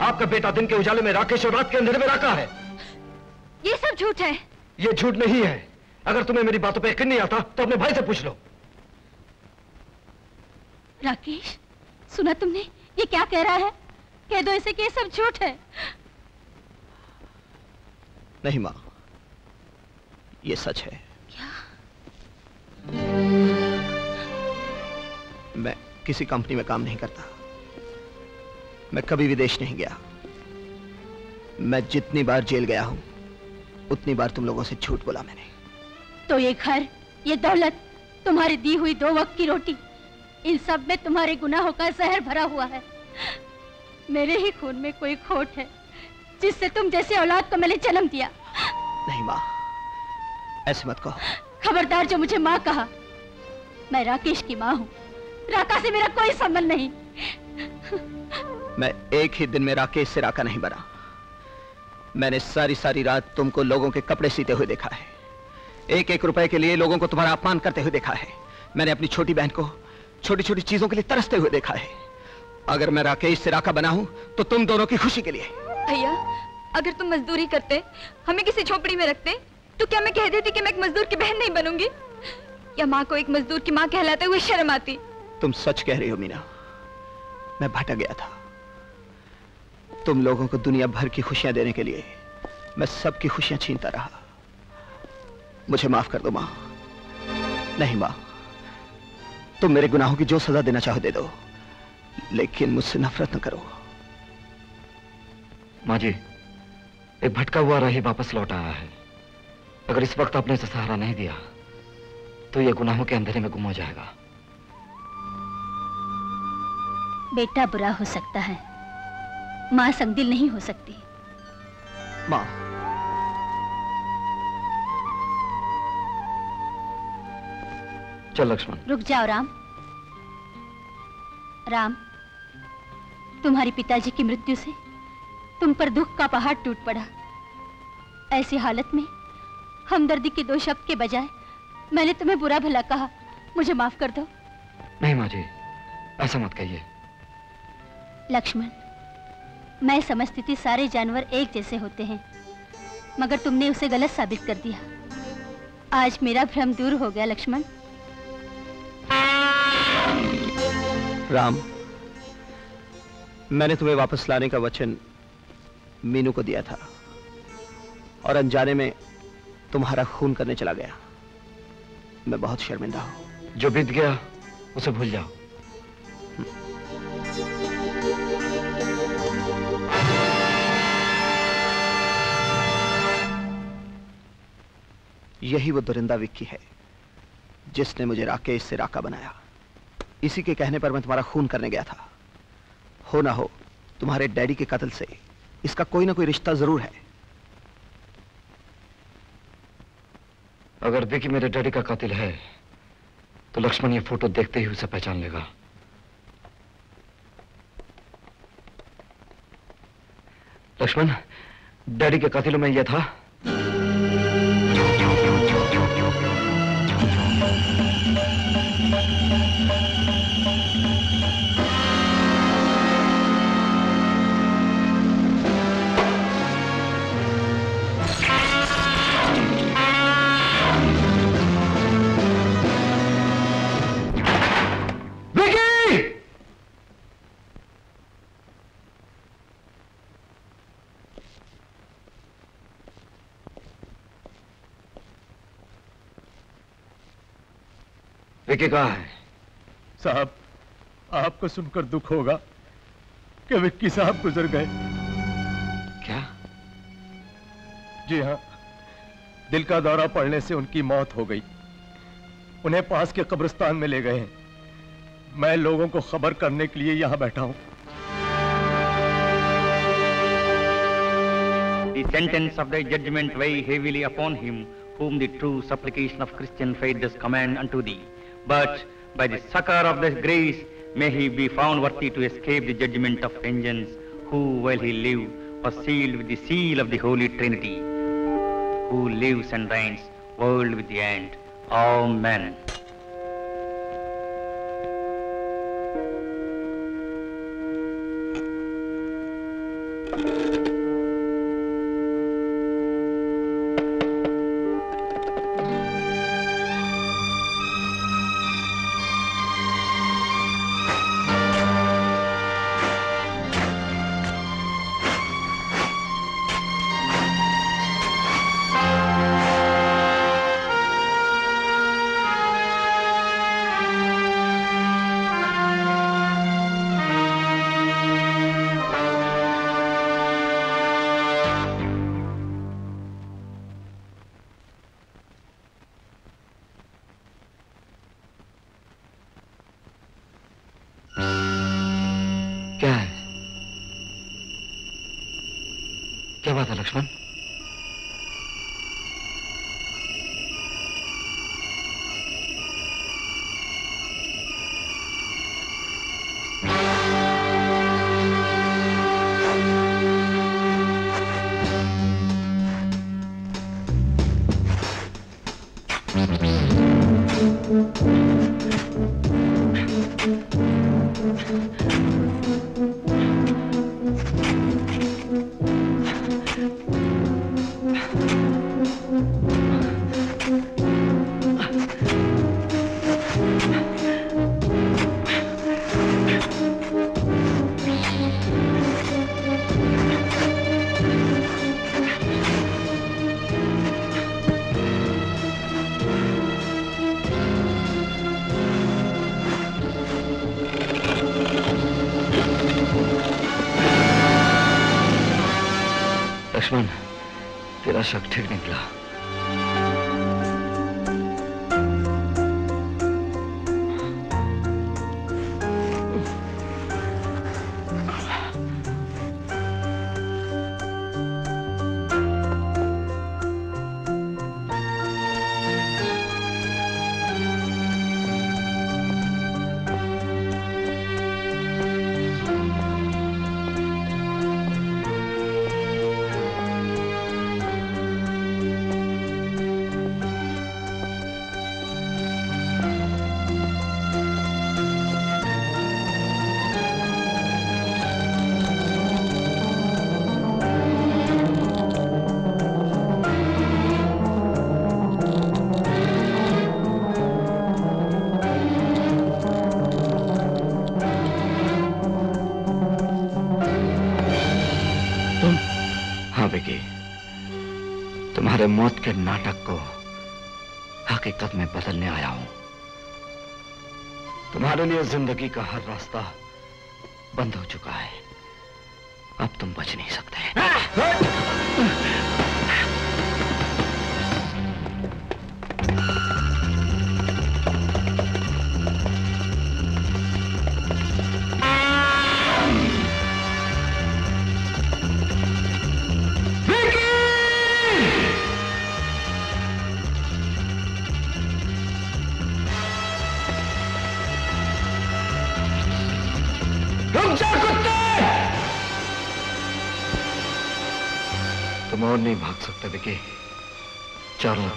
आपका बेटा दिन के उजाले में राकेश और रात के अंधेरे में राका है। ये सब झूठ है। ये झूठ नहीं है। अगर तुम्हें मेरी बातों पे यकीन नहीं आता तो अपने भाई से पूछ लो। राकेश सुना तुमने? ये क्या कह रहा है? कह दो इसे कि ये सब झूठ है। नहीं माँ ये सच है। मैं किसी कंपनी में काम नहीं करता। मैं कभी विदेश नहीं गया। मैं जितनी बार जेल गया हूँ उतनी बार तुम लोगों से झूठ बोला मैंने। तो ये घर ये दौलत तुम्हारी दी हुई दो वक्त की रोटी इन सब में तुम्हारे गुनाहों का जहर भरा हुआ है। मेरे ही खून में कोई खोट है जिससे तुम जैसे औलाद को मैंने जन्म दिया। नहीं माँ ऐसे मत कहो। खबरदार जो मुझे माँ कहा मैं राकेश की माँ हूँ। राका से मेरा कोई संबंध नहीं। मैं एक ही दिन में राकेश से राका नहीं बना। मैंने सारी सारी रात तुमको लोगों के कपड़े सीते हुए देखा है। एक एक रुपए के लिए लोगों को तुम्हारा अपमान करते हुए देखा है। मैंने अपनी छोटी बहन को छोटी छोटी चीज़ों के लिए तरसते हुए देखा है। अगर मैं राकेश से राका बना हूँ तो तुम दोनों की खुशी के लिए। भैया अगर तुम मजदूरी करते हमें किसी झोपड़ी में रखते तो क्या मैं कह देती कि मैं एक मजदूर की बहन नहीं बनूँगी? या माँ को एक मजदूर की माँ कहलाते हुए शर्म आती? तुम सच कह रही हो, मीना। मैं भटक गया था। तुम लोगों को दुनिया भर की खुशियाँ देने के लिए मैं सबकी खुशियाँ छीनता रहा। मुझे माफ़ कर दो, माँ। नहीं, माँ। तुम मेरे गुनाहों की जो सजा देना चाहो, दे दो। लेकिन मुझसे नफरत न करो। माँ जी, एक भटका हुआ राही वापस लौट आया है। अगर इस वक्त आपने इसे सहारा नहीं दिया तो यह गुनाहों के अंधेरे में गुम हो जाएगा। बेटा बुरा हो सकता है। माँ संगदिल नहीं हो सकती। माँ। चल लक्ष्मण। रुक जाओ राम। राम तुम्हारे पिताजी की मृत्यु से तुम पर दुख का पहाड़ टूट पड़ा। ऐसी हालत में हमदर्दी के दो शब्द के बजाय मैंने तुम्हें बुरा भला कहा। मुझे माफ़ कर दो। नहीं माँ जी ऐसा मत कहिए। लक्ष्मण मैं समझती थी सारे जानवर एक जैसे होते हैं मगर तुमने उसे गलत साबित कर दिया। आज मेरा भ्रम दूर हो गया लक्ष्मण। राम मैंने तुम्हें वापस लाने का वचन मीनू को दिया था और अनजाने में तुम्हारा खून करने चला गया। मैं बहुत शर्मिंदा हूँ। जो बीत गया उसे भूल जाओ। यही वो दुरिंदा विक्की है, जिसने मुझे राकेश से राका बनाया। इसी के कहने पर मैं तुम्हारा खून करने गया था। हो ना हो, तुम्हारे डैडी के कत्ल से इसका कोई ना कोई रिश्ता ज़रूर है। अगर विकी मेरे डैडी का कातिल है तो लक्ष्मण ये फ़ोटो देखते ही उसे पहचान लेगा। लक्ष्मण, डैडी के कातिलों में यह था? विकी कहाँ है साहब आपको सुनकर दुख होगा कि विक्की साहब गुजर गए क्या जी हाँ दिल का दौरा पड़ने से उनकी मौत हो गई उन्हें पास के कब्रिस्तान में ले गए हैं मैं लोगों को खबर करने के लिए यहाँ बैठा हूँ The sentence of the judgment weigh heavily upon him, whom the true supplication of Christian faith does command unto thee. But by the succor of this grace, may he be found worthy to escape the judgment of vengeance, who, while he lived, was sealed with the seal of the Holy Trinity, who lives and reigns, world with the end. Amen. के नाटक को हकीकत में बदलने आया हूँ। तुम्हारे लिए ज़िंदगी का हर रास्ता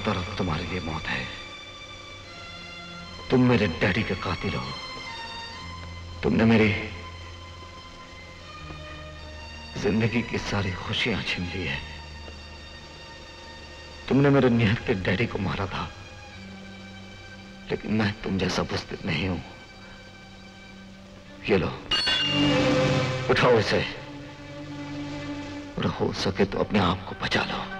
तरफ़ तुम्हारे लिए मौत है। तुम मेरे डैडी के कातिल हो। तुमने मेरी ज़िंदगी की सारी खुशियाँ छीन ली है। तुमने मेरे निहत के डैडी को मारा था। लेकिन मैं तुम जैसा उपस्थित नहीं हूँ। ये लो, उठाओ इसे और हो सके तो अपने आप को बचा लो।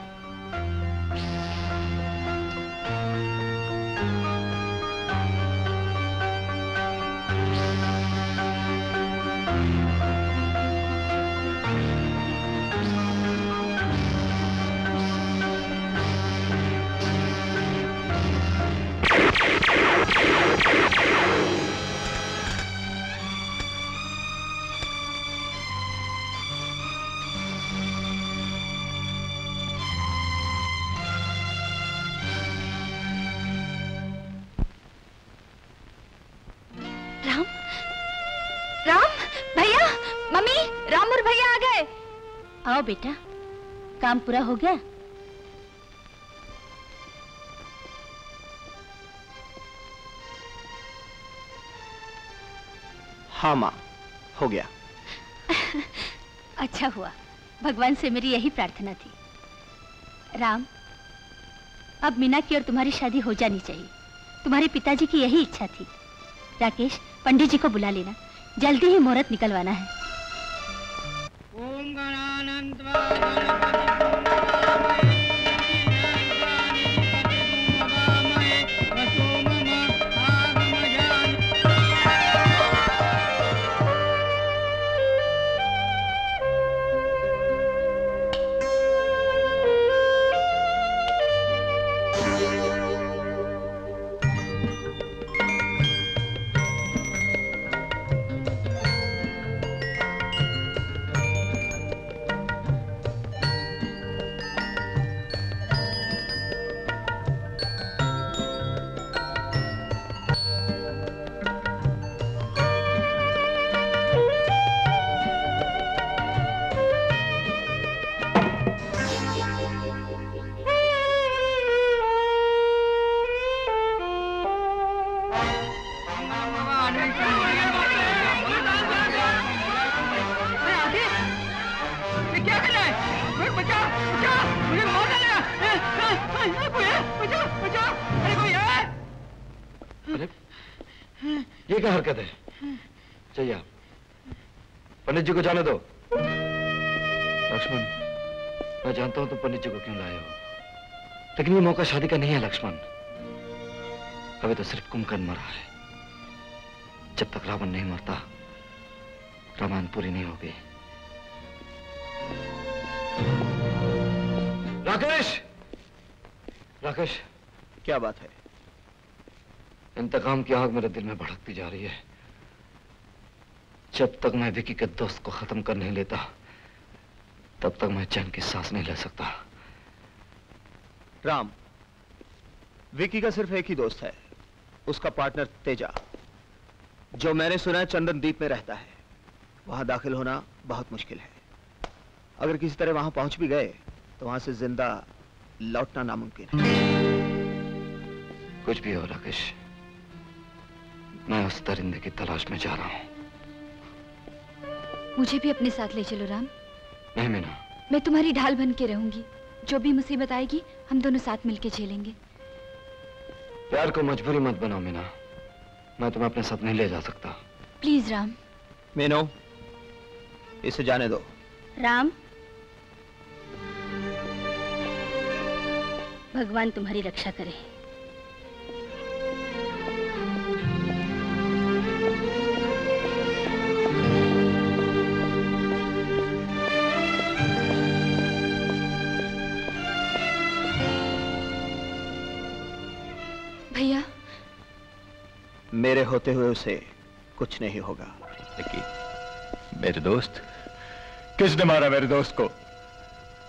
काम पूरा हो गया? हाँ माँ हो गया। अच्छा हुआ। भगवान से मेरी यही प्रार्थना थी। राम अब मीना की और तुम्हारी शादी हो जानी चाहिए। तुम्हारे पिताजी की यही इच्छा थी। राकेश पंडित जी को बुला लेना। जल्दी ही मुहूर्त निकलवाना है। ये पंडित जी को जाने दो। लक्ष्मण मैं जानता हूँ तुम पंडित जी को क्यों लाए हो। लेकिन ये मौका शादी का नहीं है लक्ष्मण। अभी तो सिर्फ़ कुंभकर्ण मरा है। जब तक रावण नहीं मरता रामायण पूरी नहीं होगी। राकेश! राकेश! क्या बात है? इंतकाम की आग मेरे दिल में भड़कती जा रही है। जब तक मैं विकी के दोस्त को खत्म कर नहीं लेता तब तक मैं चैन की सांस नहीं ले सकता। राम विकी का सिर्फ़ एक ही दोस्त है। उसका पार्टनर तेजा। जो मैंने सुना है चंदन द्वीप में रहता है। वहाँ दाखिल होना बहुत मुश्किल है। अगर किसी तरह वहाँ पहुँच भी गए तो वहाँ से ज़िंदा लौटना नामुमकिन है। कुछ भी हो राकेश मैं उस दरिंदे की तलाश में जा रहा हूँ। मुझे भी अपने साथ ले चलो राम। नहीं मीना मैं तुम्हारी ढाल बन के रहूँगी। जो भी मुसीबत आएगी हम दोनों साथ मिलके झेलेंगे। प्यार को मजबूरी मत बनाओ मीना। मैं तुम्हें अपने साथ नहीं ले जा सकता। प्लीज़ राम। मीनो इसे जाने दो। राम? भगवान तुम्हारी रक्षा करे। मेरे होते हुए उसे कुछ नहीं होगा। विकी मेरे दोस्त किसने मारा मेरे दोस्त को?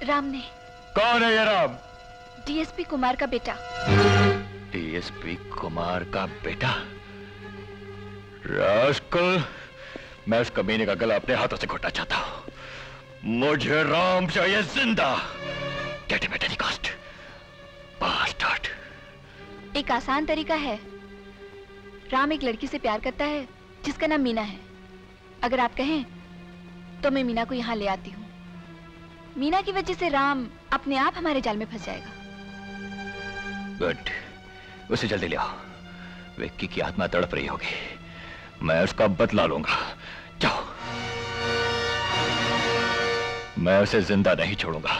राम ने। कौन है ये राम? डीएसपी कुमार का बेटा। डीएसपी कुमार का बेटा? रास्कल मैं उस कमीने का गला अपने हाथों से घोटना चाहता हूँ। मुझे राम चाहिए ज़िंदा। Get him at any cost एक आसान तरीका है। राम एक लड़की से प्यार करता है जिसका नाम मीना है। अगर आप कहें तो मैं मीना को यहाँ ले आती हूँ। मीना की वजह से राम अपने आप हमारे जाल में फंस जाएगा। गुड उसे जल्दी ले आओ। विक्की की आत्मा तड़प रही होगी। मैं उसका बदला लूँगा। जाओ। मैं उसे ज़िंदा नहीं छोड़ूँगा।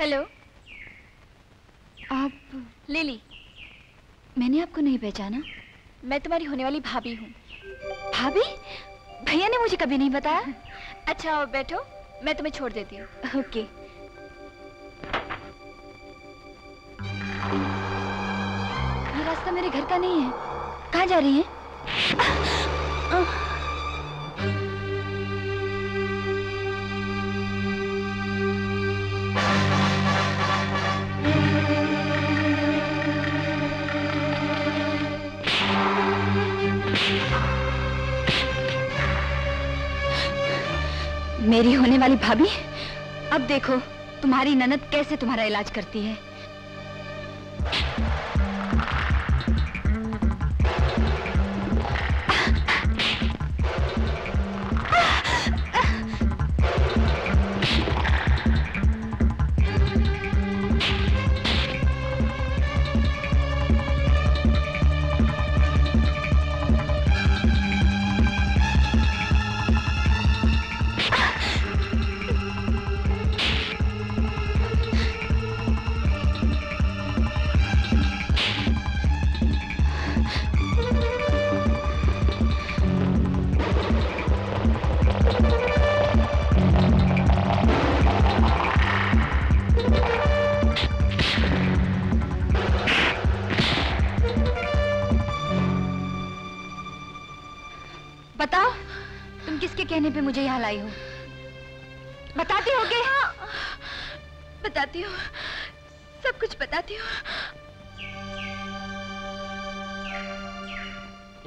हेलो आप लिली मैंने आपको नहीं पहचाना। मैं तुम्हारी होने वाली भाभी हूँ। भाभी? भैया ने मुझे कभी नहीं बताया? अच्छा आओ बैठो मैं तुम्हें छोड़ देती हूँ। ओके। ये रास्ता मेरे घर का नहीं है। कहाँ जा रही हैं? मेरी होने वाली भाभी? अब देखो तुम्हारी ननद कैसे तुम्हारा इलाज करती है? बताओ, तुम किसके कहने पे मुझे यहाँ लाई हो? बताती हो के बताती हूँ, सब कुछ बताती हूँ।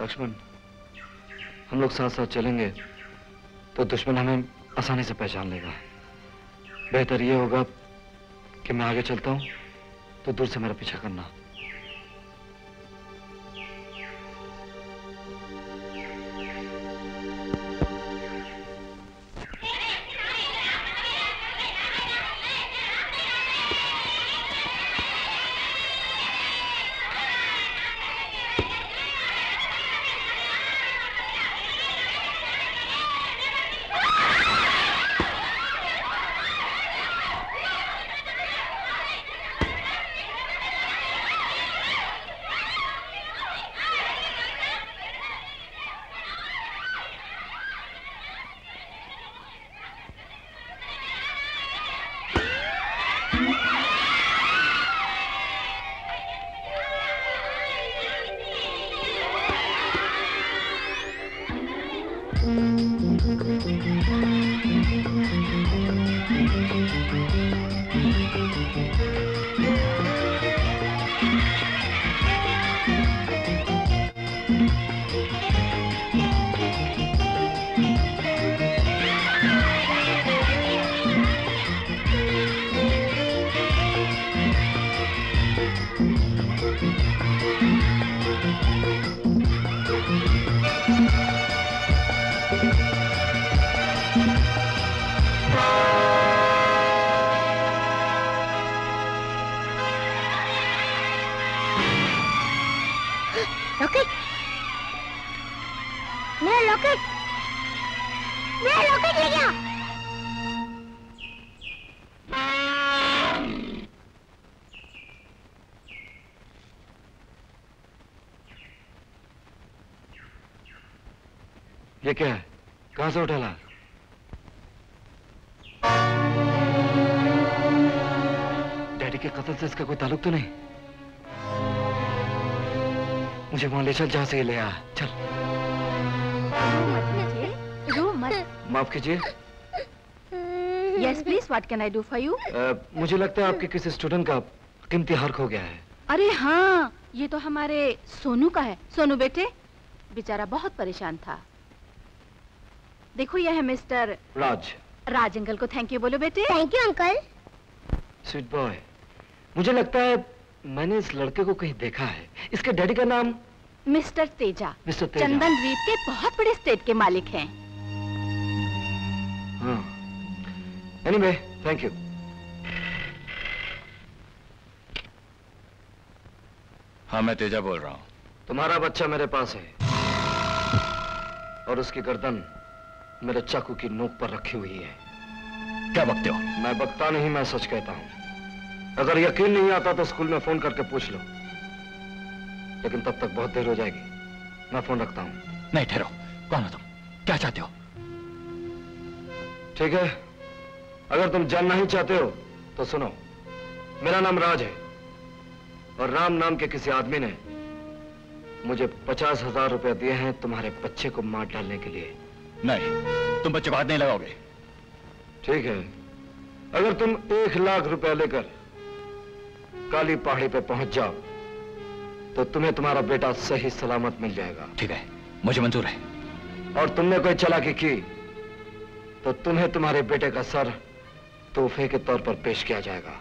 लक्ष्मण, हम लोग साथ साथ चलेंगे तो दुश्मन हमें आसानी से पहचान लेगा। बेहतर ये होगा कि मैं आगे चलता हूँ तो दूर से मेरा पीछा करना। कहाँ से उठा ला डैडी के कत्ल से इसका कोई ताल्लुक तो नहीं? मुझे वहाँ ले चल जहाँ से ले आया चल। माफ़ कीजिए। Yes please what can I do for you मुझे लगता है आपके किसी स्टूडेंट का कीमती हार खो गया है। अरे हाँ ये तो हमारे सोनू का है। सोनू बेटे बेचारा बहुत परेशान था। देखो यह है मिस्टर राज। राज अंकल को थैंक यू बोलो बेटे। Thank you uncle sweet boy मुझे लगता है मैंने इस लड़के को कहीं देखा है। इसके डैडी का नाम? मिस्टर तेजा। मिस्टर तेजा। चंदन द्वीप के बहुत बड़े स्टेट के मालिक हैं। हाँ। एनीवे थैंक यू हाँ मैं तेजा बोल रहा हूँ। तुम्हारा बच्चा मेरे पास है। और उसकी गर्दन मेरे चाकू की नोक पर रखी हुई है। क्या बकते हो? मैं बकता नहीं मैं सच कहता हूँ। अगर यकीन नहीं आता तो स्कूल में फ़ोन करके पूछ लो। लेकिन तब तक बहुत देर हो जाएगी। मैं फ़ोन रखता हूँ। नहीं ठहरो। कौन हो तुम? क्या चाहते हो? ठीक है। अगर तुम जानना ही चाहते हो तो सुनो। मेरा नाम राज है। और राम नाम के किसी आदमी ने मुझे पचास हज़ार रुपया दिए हैं तुम्हारे बच्चे को मार डालने के लिए। नहीं तुम बच्चे को हाथ नहीं लगाओगे। ठीक है। अगर तुम एक लाख रुपया लेकर काली पहाड़ी पे पहुँच जाओ तो तुम्हें तुम्हारा बेटा सही सलामत मिल जाएगा। ठीक है मुझे मंजूर है। और तुमने कोई चालाकी की तो तुम्हें तुम्हारे बेटे का सर तोहफे के तौर पर पेश किया जाएगा।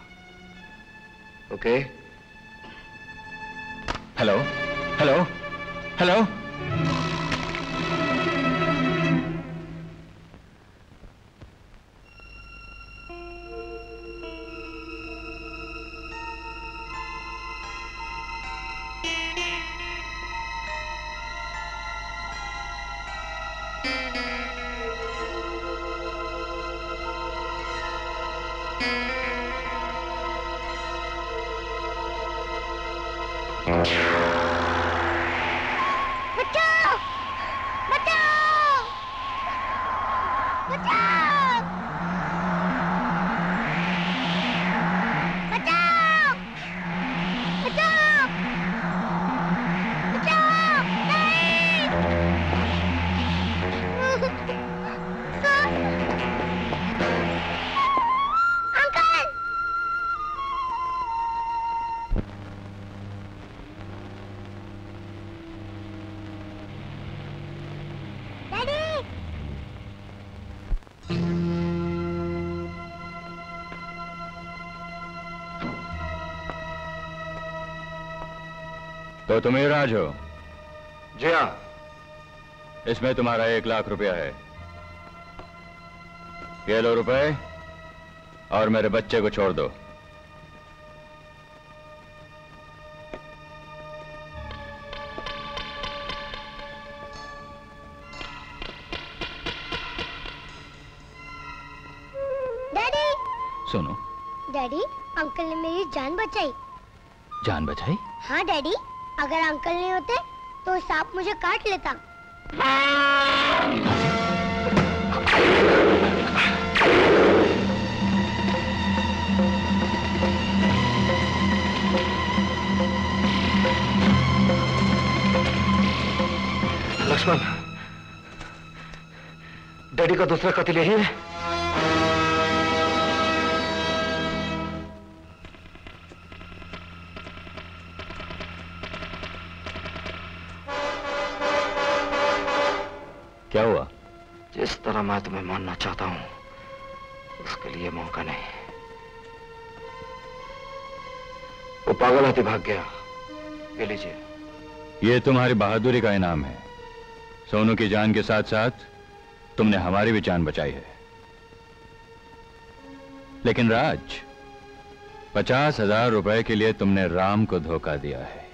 ओके? हेलो हेलो हेलो तुम राज हो। जी हाँ। इसमें तुम्हारा एक लाख रुपया है। ये लो रुपए और मेरे बच्चे को छोड़ दो। अंकल नहीं होते तो सांप मुझे काट लेता। लक्ष्मण, डैडी का दूसरा कत्ल यही है। मैं मानना चाहता हूँ। उसके लिए मौका नहीं। वो पागल हाथी भाग गया। ये लीजिए। ये तुम्हारी बहादुरी का इनाम है। सोनू की जान के साथ साथ तुमने हमारी भी जान बचाई है। लेकिन राज पचास हज़ार रुपए के लिए तुमने राम को धोखा दिया है।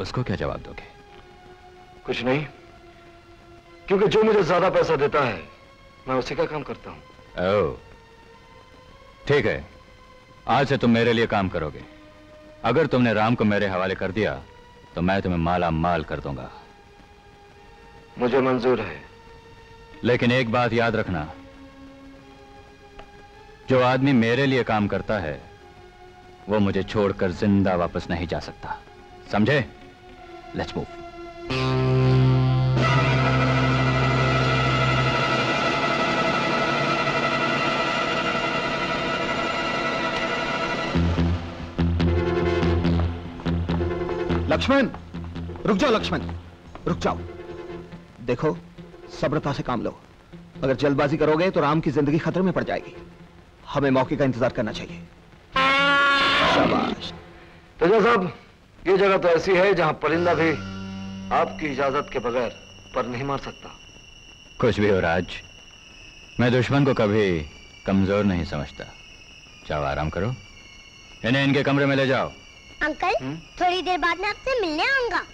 उसको क्या जवाब दोगे? कुछ नहीं। क्योंकि जो मुझे ज़्यादा पैसा देता है मैं उसी का काम करता हूँ। ठीक है। आज से तुम मेरे लिए काम करोगे। अगर तुमने राम को मेरे हवाले कर दिया तो मैं तुम्हें माला माल कर दूँगा। मुझे मंजूर है। लेकिन एक बात याद रखना। जो आदमी मेरे लिए काम करता है वो मुझे छोड़कर ज़िंदा वापस नहीं जा सकता। समझे? लेट्स मूव लक्ष्मण रुक जाओ लक्ष्मण रुक जाओ। देखो सब्रता से काम लो। अगर जल्दबाजी करोगे तो राम की ज़िंदगी खतरे में पड़ जाएगी। हमें मौके का इंतज़ार करना चाहिए। शाबाश। तेजा साहब ये जगह तो ऐसी है जहाँ परिंदा भी आपकी इजाज़त के बगैर पर नहीं मार सकता। कुछ भी हो राज। मैं दुश्मन को कभी कमज़ोर नहीं समझता। जाओ आराम करो। इन्हें इनके कमरे में ले जाओ। अंकल थोड़ी देर बाद मैं आपसे मिलने आऊँगा।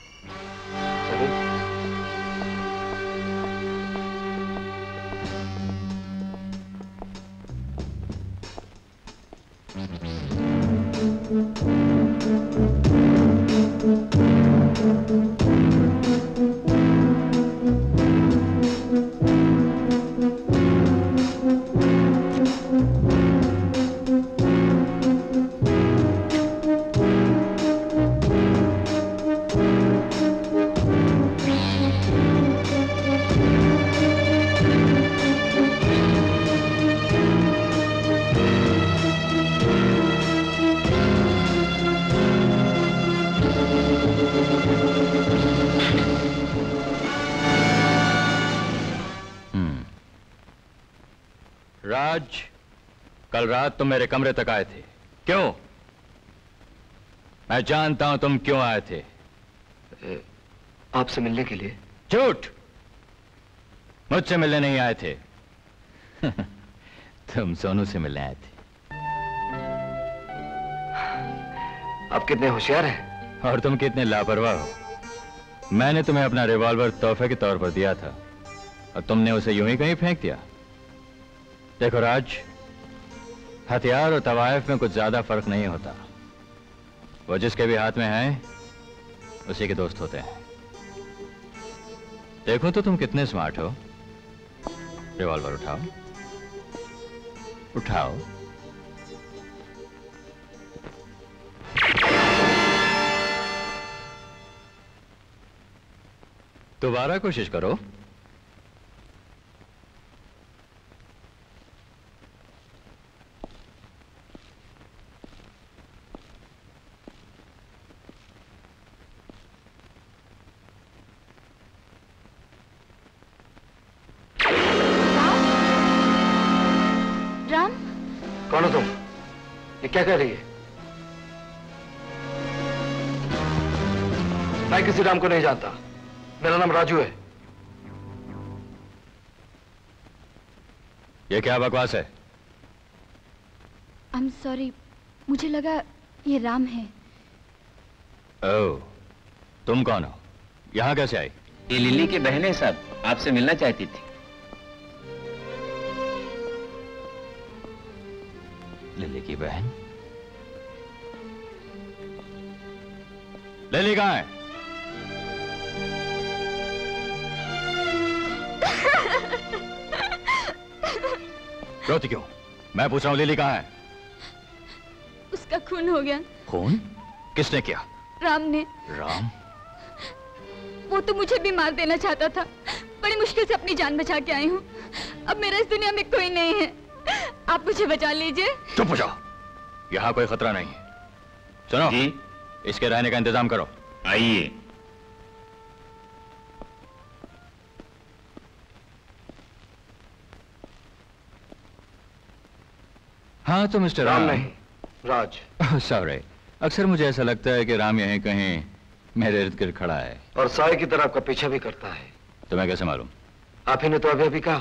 राज कल रात तुम मेरे कमरे तक आए थे। क्यों? मैं जानता हूँ तुम क्यों आए थे। आपसे मिलने के लिए। झूठ! मुझसे मिलने नहीं आए थे। तुम सोनू से मिलने आए थे। आप कितने होशियार हैं। और तुम कितने लापरवाह हो। मैंने तुम्हें अपना रिवॉल्वर तोहफे के तौर पर दिया था। और तुमने उसे यूँ ही कहीं फेंक दिया। देखो राज हथियार और तवायफ में कुछ ज़्यादा फ़र्क नहीं होता। वो जिसके भी हाथ में है, उसी के दोस्त होते हैं। देखो तो तुम कितने स्मार्ट हो। रिवॉल्वर उठाओ। उठाओ। दोबारा कोशिश करो। कौन हो तुम? ये क्या कर रही है? मैं किसी राम को नहीं जानता। मेरा नाम राजू है। ये क्या बकवास है? आई एम सॉरी मुझे लगा ये राम है। ओह तुम कौन हो? यहाँ कैसे आई? ये लिली की बहन है साहब आपसे मिलना चाहती थी। लिली की बहन। लिली कहाँ है? रोती क्यों? मैं पूछ रहा हूँ लिली कहाँ है? उसका खून हो गया। खून? किसने किया? राम ने। राम? वो तो मुझे भी मार देना चाहता था बड़ी मुश्किल से अपनी जान बचा के आई हूँ। अब मेरा इस दुनिया में कोई नहीं है। आप मुझे बचा लीजिए। चुप हो जाओ। यहाँ कोई खतरा नहीं है। सुनो जी। इसके रहने का इंतज़ाम करो। आइए। हाँ तो मिस्टर राम राम। नहीं राज। सॉरी अक्सर मुझे ऐसा लगता है कि राम यहीं कहीं मेरे इर्द गिर्द खड़ा है। और साय की तरह आपका पीछा भी करता है। तुम्हें कैसे मालूम? आप ही ने तो अभी अभी कहा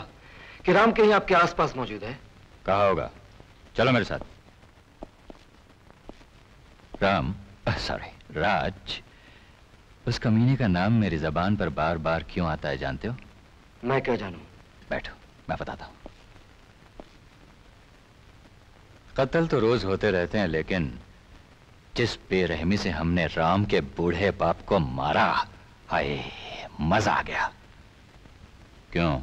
कि राम कहीं आपके आसपास मौजूद है। कहा होगा? चलो मेरे साथ। राम सॉरी राज उस कमीने का नाम मेरी जबान पर बार बार क्यों आता है जानते हो? मैं क्या जानूं? बैठो मैं बताता हूँ। कत्ल तो रोज होते रहते हैं लेकिन जिस बेरहमी से हमने राम के बूढ़े बाप को मारा हाय मज़ा आ गया। क्यों?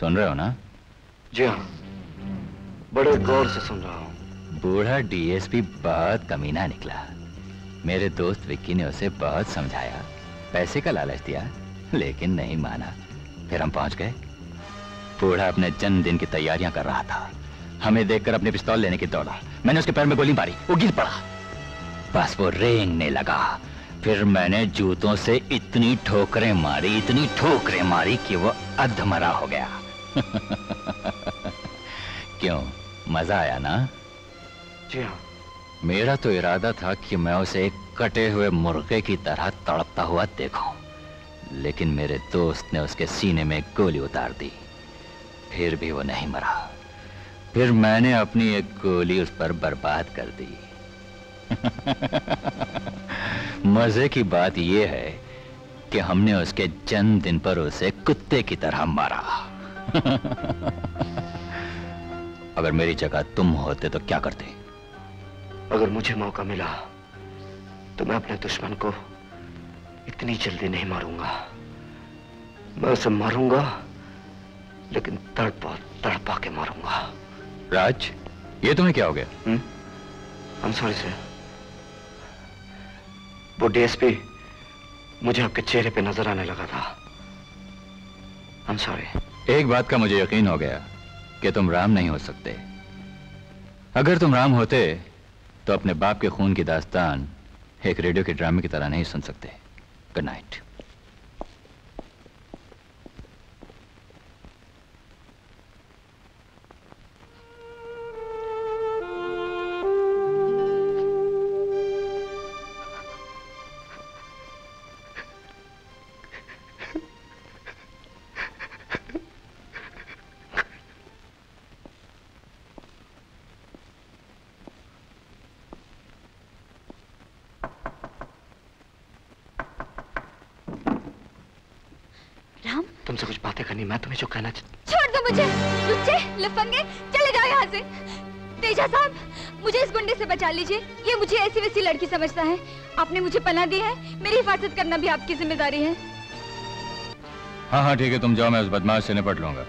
सुन रहे हो ना? जी हाँ। बड़े गौर से सुन रहा हूँ। बूढ़ा डीएसपी बहुत कमीना निकला। मेरे दोस्त विक्की ने उसे बहुत समझाया। पैसे का लालच दिया, लेकिन नहीं माना। फिर हम पहुँच गए। बूढ़ा अपने जन्मदिन की तैयारियाँ कर रहा था। हमें देखकर अपने पिस्तौल लेने की दौड़ा। मैंने उसके पैर में गोली मारी। वो गिर पड़ा। बस वो रेंगने लगा। फिर मैंने जूतों से इतनी ठोकरें मारी, इतनी ठोकरें मारी कि वो अधमरा हो गया। क्यों? मज़ा आया ना? जी हाँ। मेरा तो इरादा था कि मैं उसे एक कटे हुए मुर्गे की तरह तड़पता हुआ देखूँ लेकिन मेरे दोस्त ने उसके सीने में गोली उतार दी। फिर भी वो नहीं मरा। फिर मैंने अपनी एक गोली उस पर बर्बाद कर दी। मज़े की बात यह है कि हमने उसके जन्मदिन पर उसे कुत्ते की तरह मारा। अगर मेरी जगह तुम होते तो क्या करते? अगर मुझे मौका मिला तो मैं अपने दुश्मन को इतनी जल्दी नहीं मारूँगा। मैं उसे मारूँगा लेकिन तड़पा तड़पा के मारूँगा। राज ये तुम्हें क्या हो गया? I'm sorry सर वो डीएसपी मुझे आपके चेहरे पे नज़र आने लगा था। I'm sorry. एक बात का मुझे यकीन हो गया। कि तुम राम नहीं हो सकते। अगर तुम राम होते तो अपने बाप के खून की दास्तान एक रेडियो के ड्रामे की तरह नहीं सुन सकते। गुड नाइट लड़की समझता है? आपने मुझे पना दी है? मेरी हिफाजत करना भी आपकी ज़िम्मेदारी है। हाँ हाँ ठीक है तुम जाओ मैं उस बदमाश से निपट लूँगा।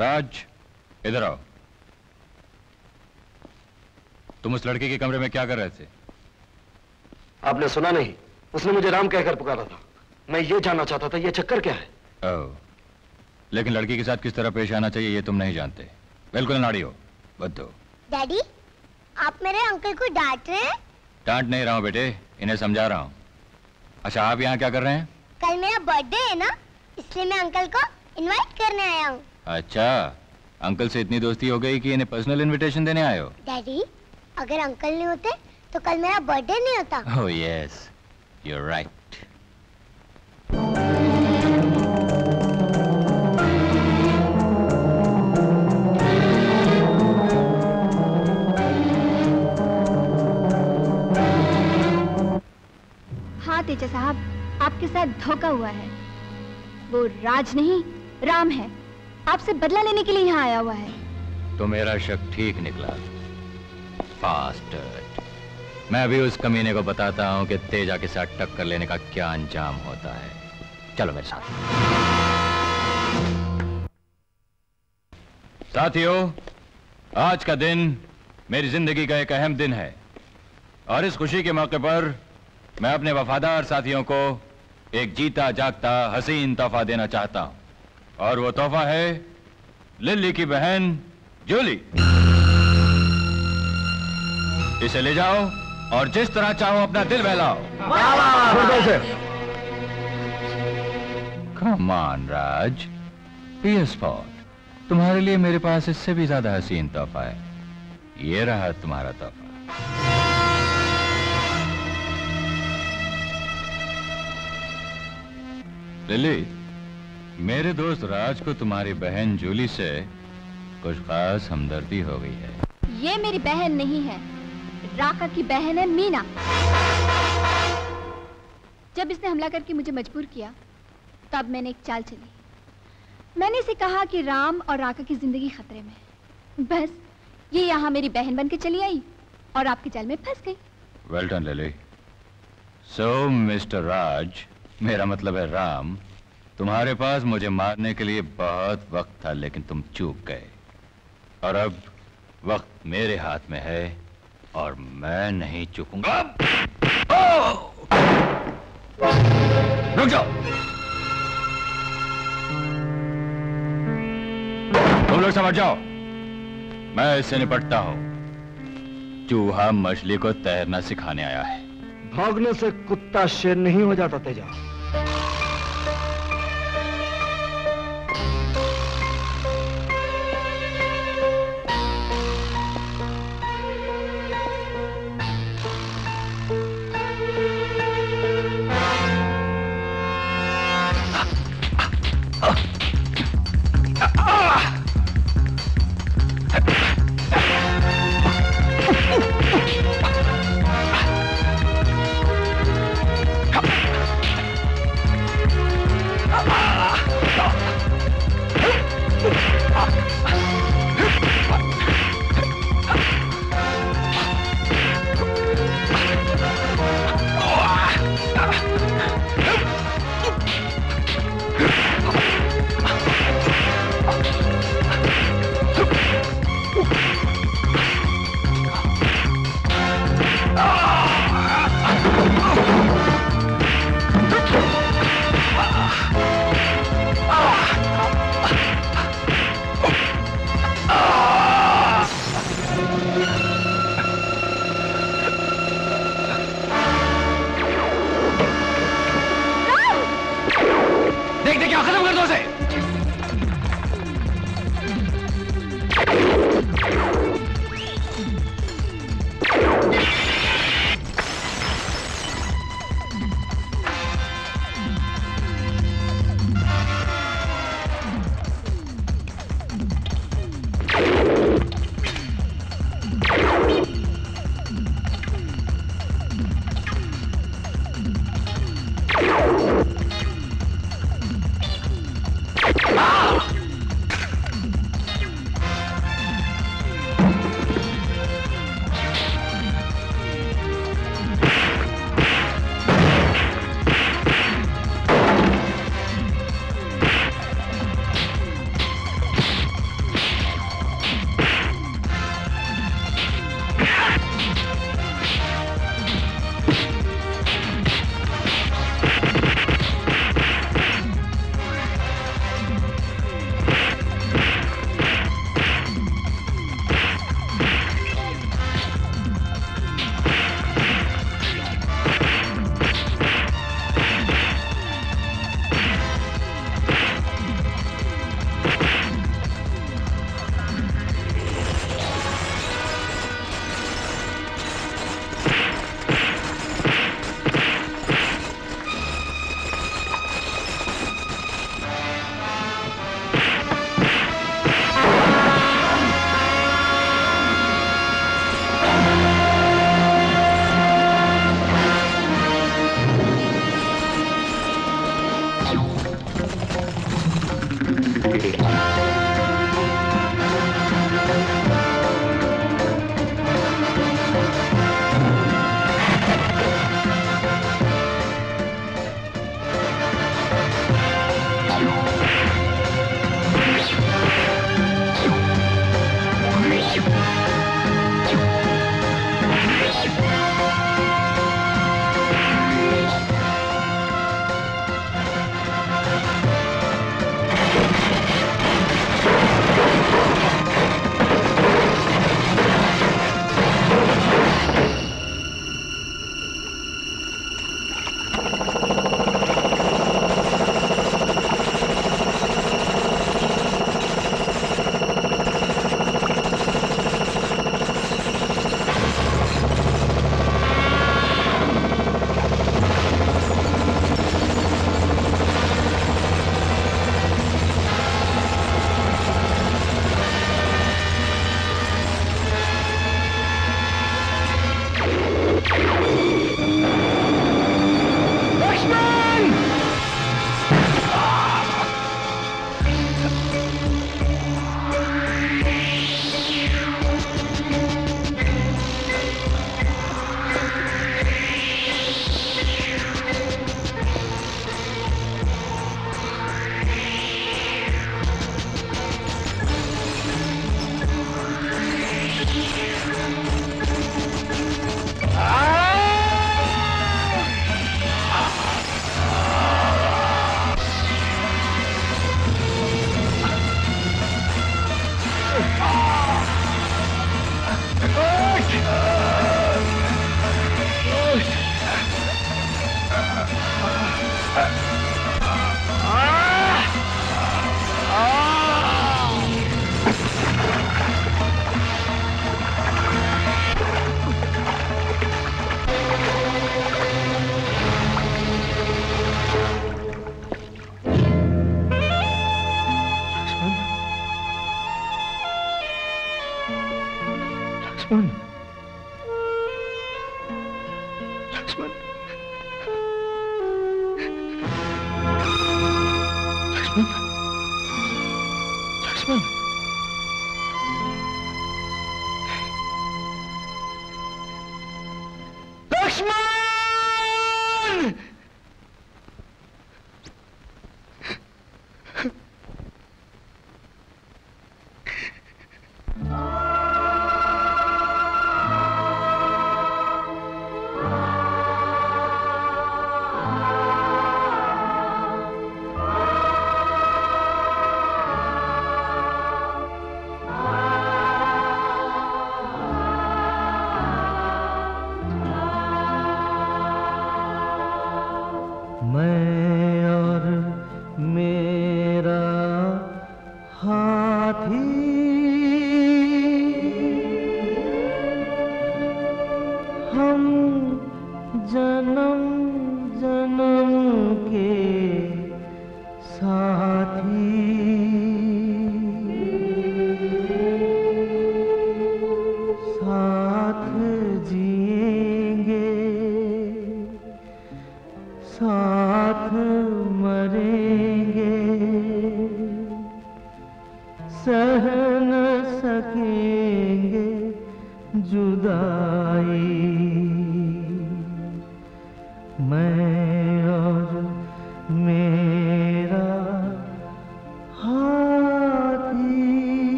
राज इधर आओ। तुम उस लड़के के कमरे में क्या कर रहे थे? आपने सुना नहीं उसने मुझे राम कहकर पुकारा था। मैं ये जानना चाहता था ये चक्कर क्या है? ओह। लेकिन लड़की के साथ किस तरह पेश आना चाहिए ये तुम नहीं जानते। बिल्कुल नाड़ी हो बद्दो। डैडी आप मेरे अंकल को डांट रहे हैं? डांट नहीं रहा हूँ बेटे इन्हें समझा रहा हूँ। अच्छा आप यहाँ क्या कर रहे हैं? कल मेरा बर्थडे है ना इसलिए मैं अंकल को इनवाइट करने आया हूँ। अच्छा अंकल से इतनी दोस्ती हो गई कि इन्हें पर्सनल इनविटेशन देने आए हो? डैडी अगर अंकल नहीं होते तो कल मेरा बर्थडे नहीं होता। Oh, yes. You're right. Teja साहब, आपके साथ धोखा हुआ है। वो राज नहीं, राम है। आपसे बदला लेने के लिए यहाँ आया हुआ है। तो मेरा शक ठीक निकला। फास्ट मैं भी उस कमीने को बताता हूँ कि तेजा के साथ टक्कर लेने का क्या अंजाम होता है। चलो मेरे साथ। साथियों, आज का दिन मेरी ज़िंदगी का एक अहम दिन है। और इस खुशी के मौके पर मैं अपने वफादार साथियों को एक जीता जागता हसीन तोहफा देना चाहता हूँ। और वो तोहफा है लिल्ली की बहन जूली। इसे ले जाओ और जिस तरह चाहो अपना दिल बहलाओ। कमान राज तुम्हारे लिए मेरे पास इससे भी ज़्यादा हसीन तोहफा है। ये रहा तुम्हारा तोहफा। लिली मेरे दोस्त राज को तुम्हारी बहन जूली से कुछ खास हमदर्दी हो गई है। ये मेरी बहन नहीं है। राका की बहन है मीना। जब इसने हमला करके मुझे मजबूर किया तब मैंने एक चाल चली। मैंने इसे कहा कि राम और राका की ज़िंदगी खतरे में है। बस ये यहाँ मेरी बहन बन के चली आई और आपके जाल में फंस गई। Well done Lily so mister Raj मेरा मतलब है राम तुम्हारे पास मुझे मारने के लिए बहुत वक्त था लेकिन तुम चूक गए। और अब वक्त मेरे हाथ में है और मैं नहीं चूकूँगा। रुक जाओ। तुम लोग समझ जाओ मैं इससे निपटता हूँ। चूहा मछली को तैरना सिखाने आया है। भागने से कुत्ता शेर नहीं हो जाता तेजा।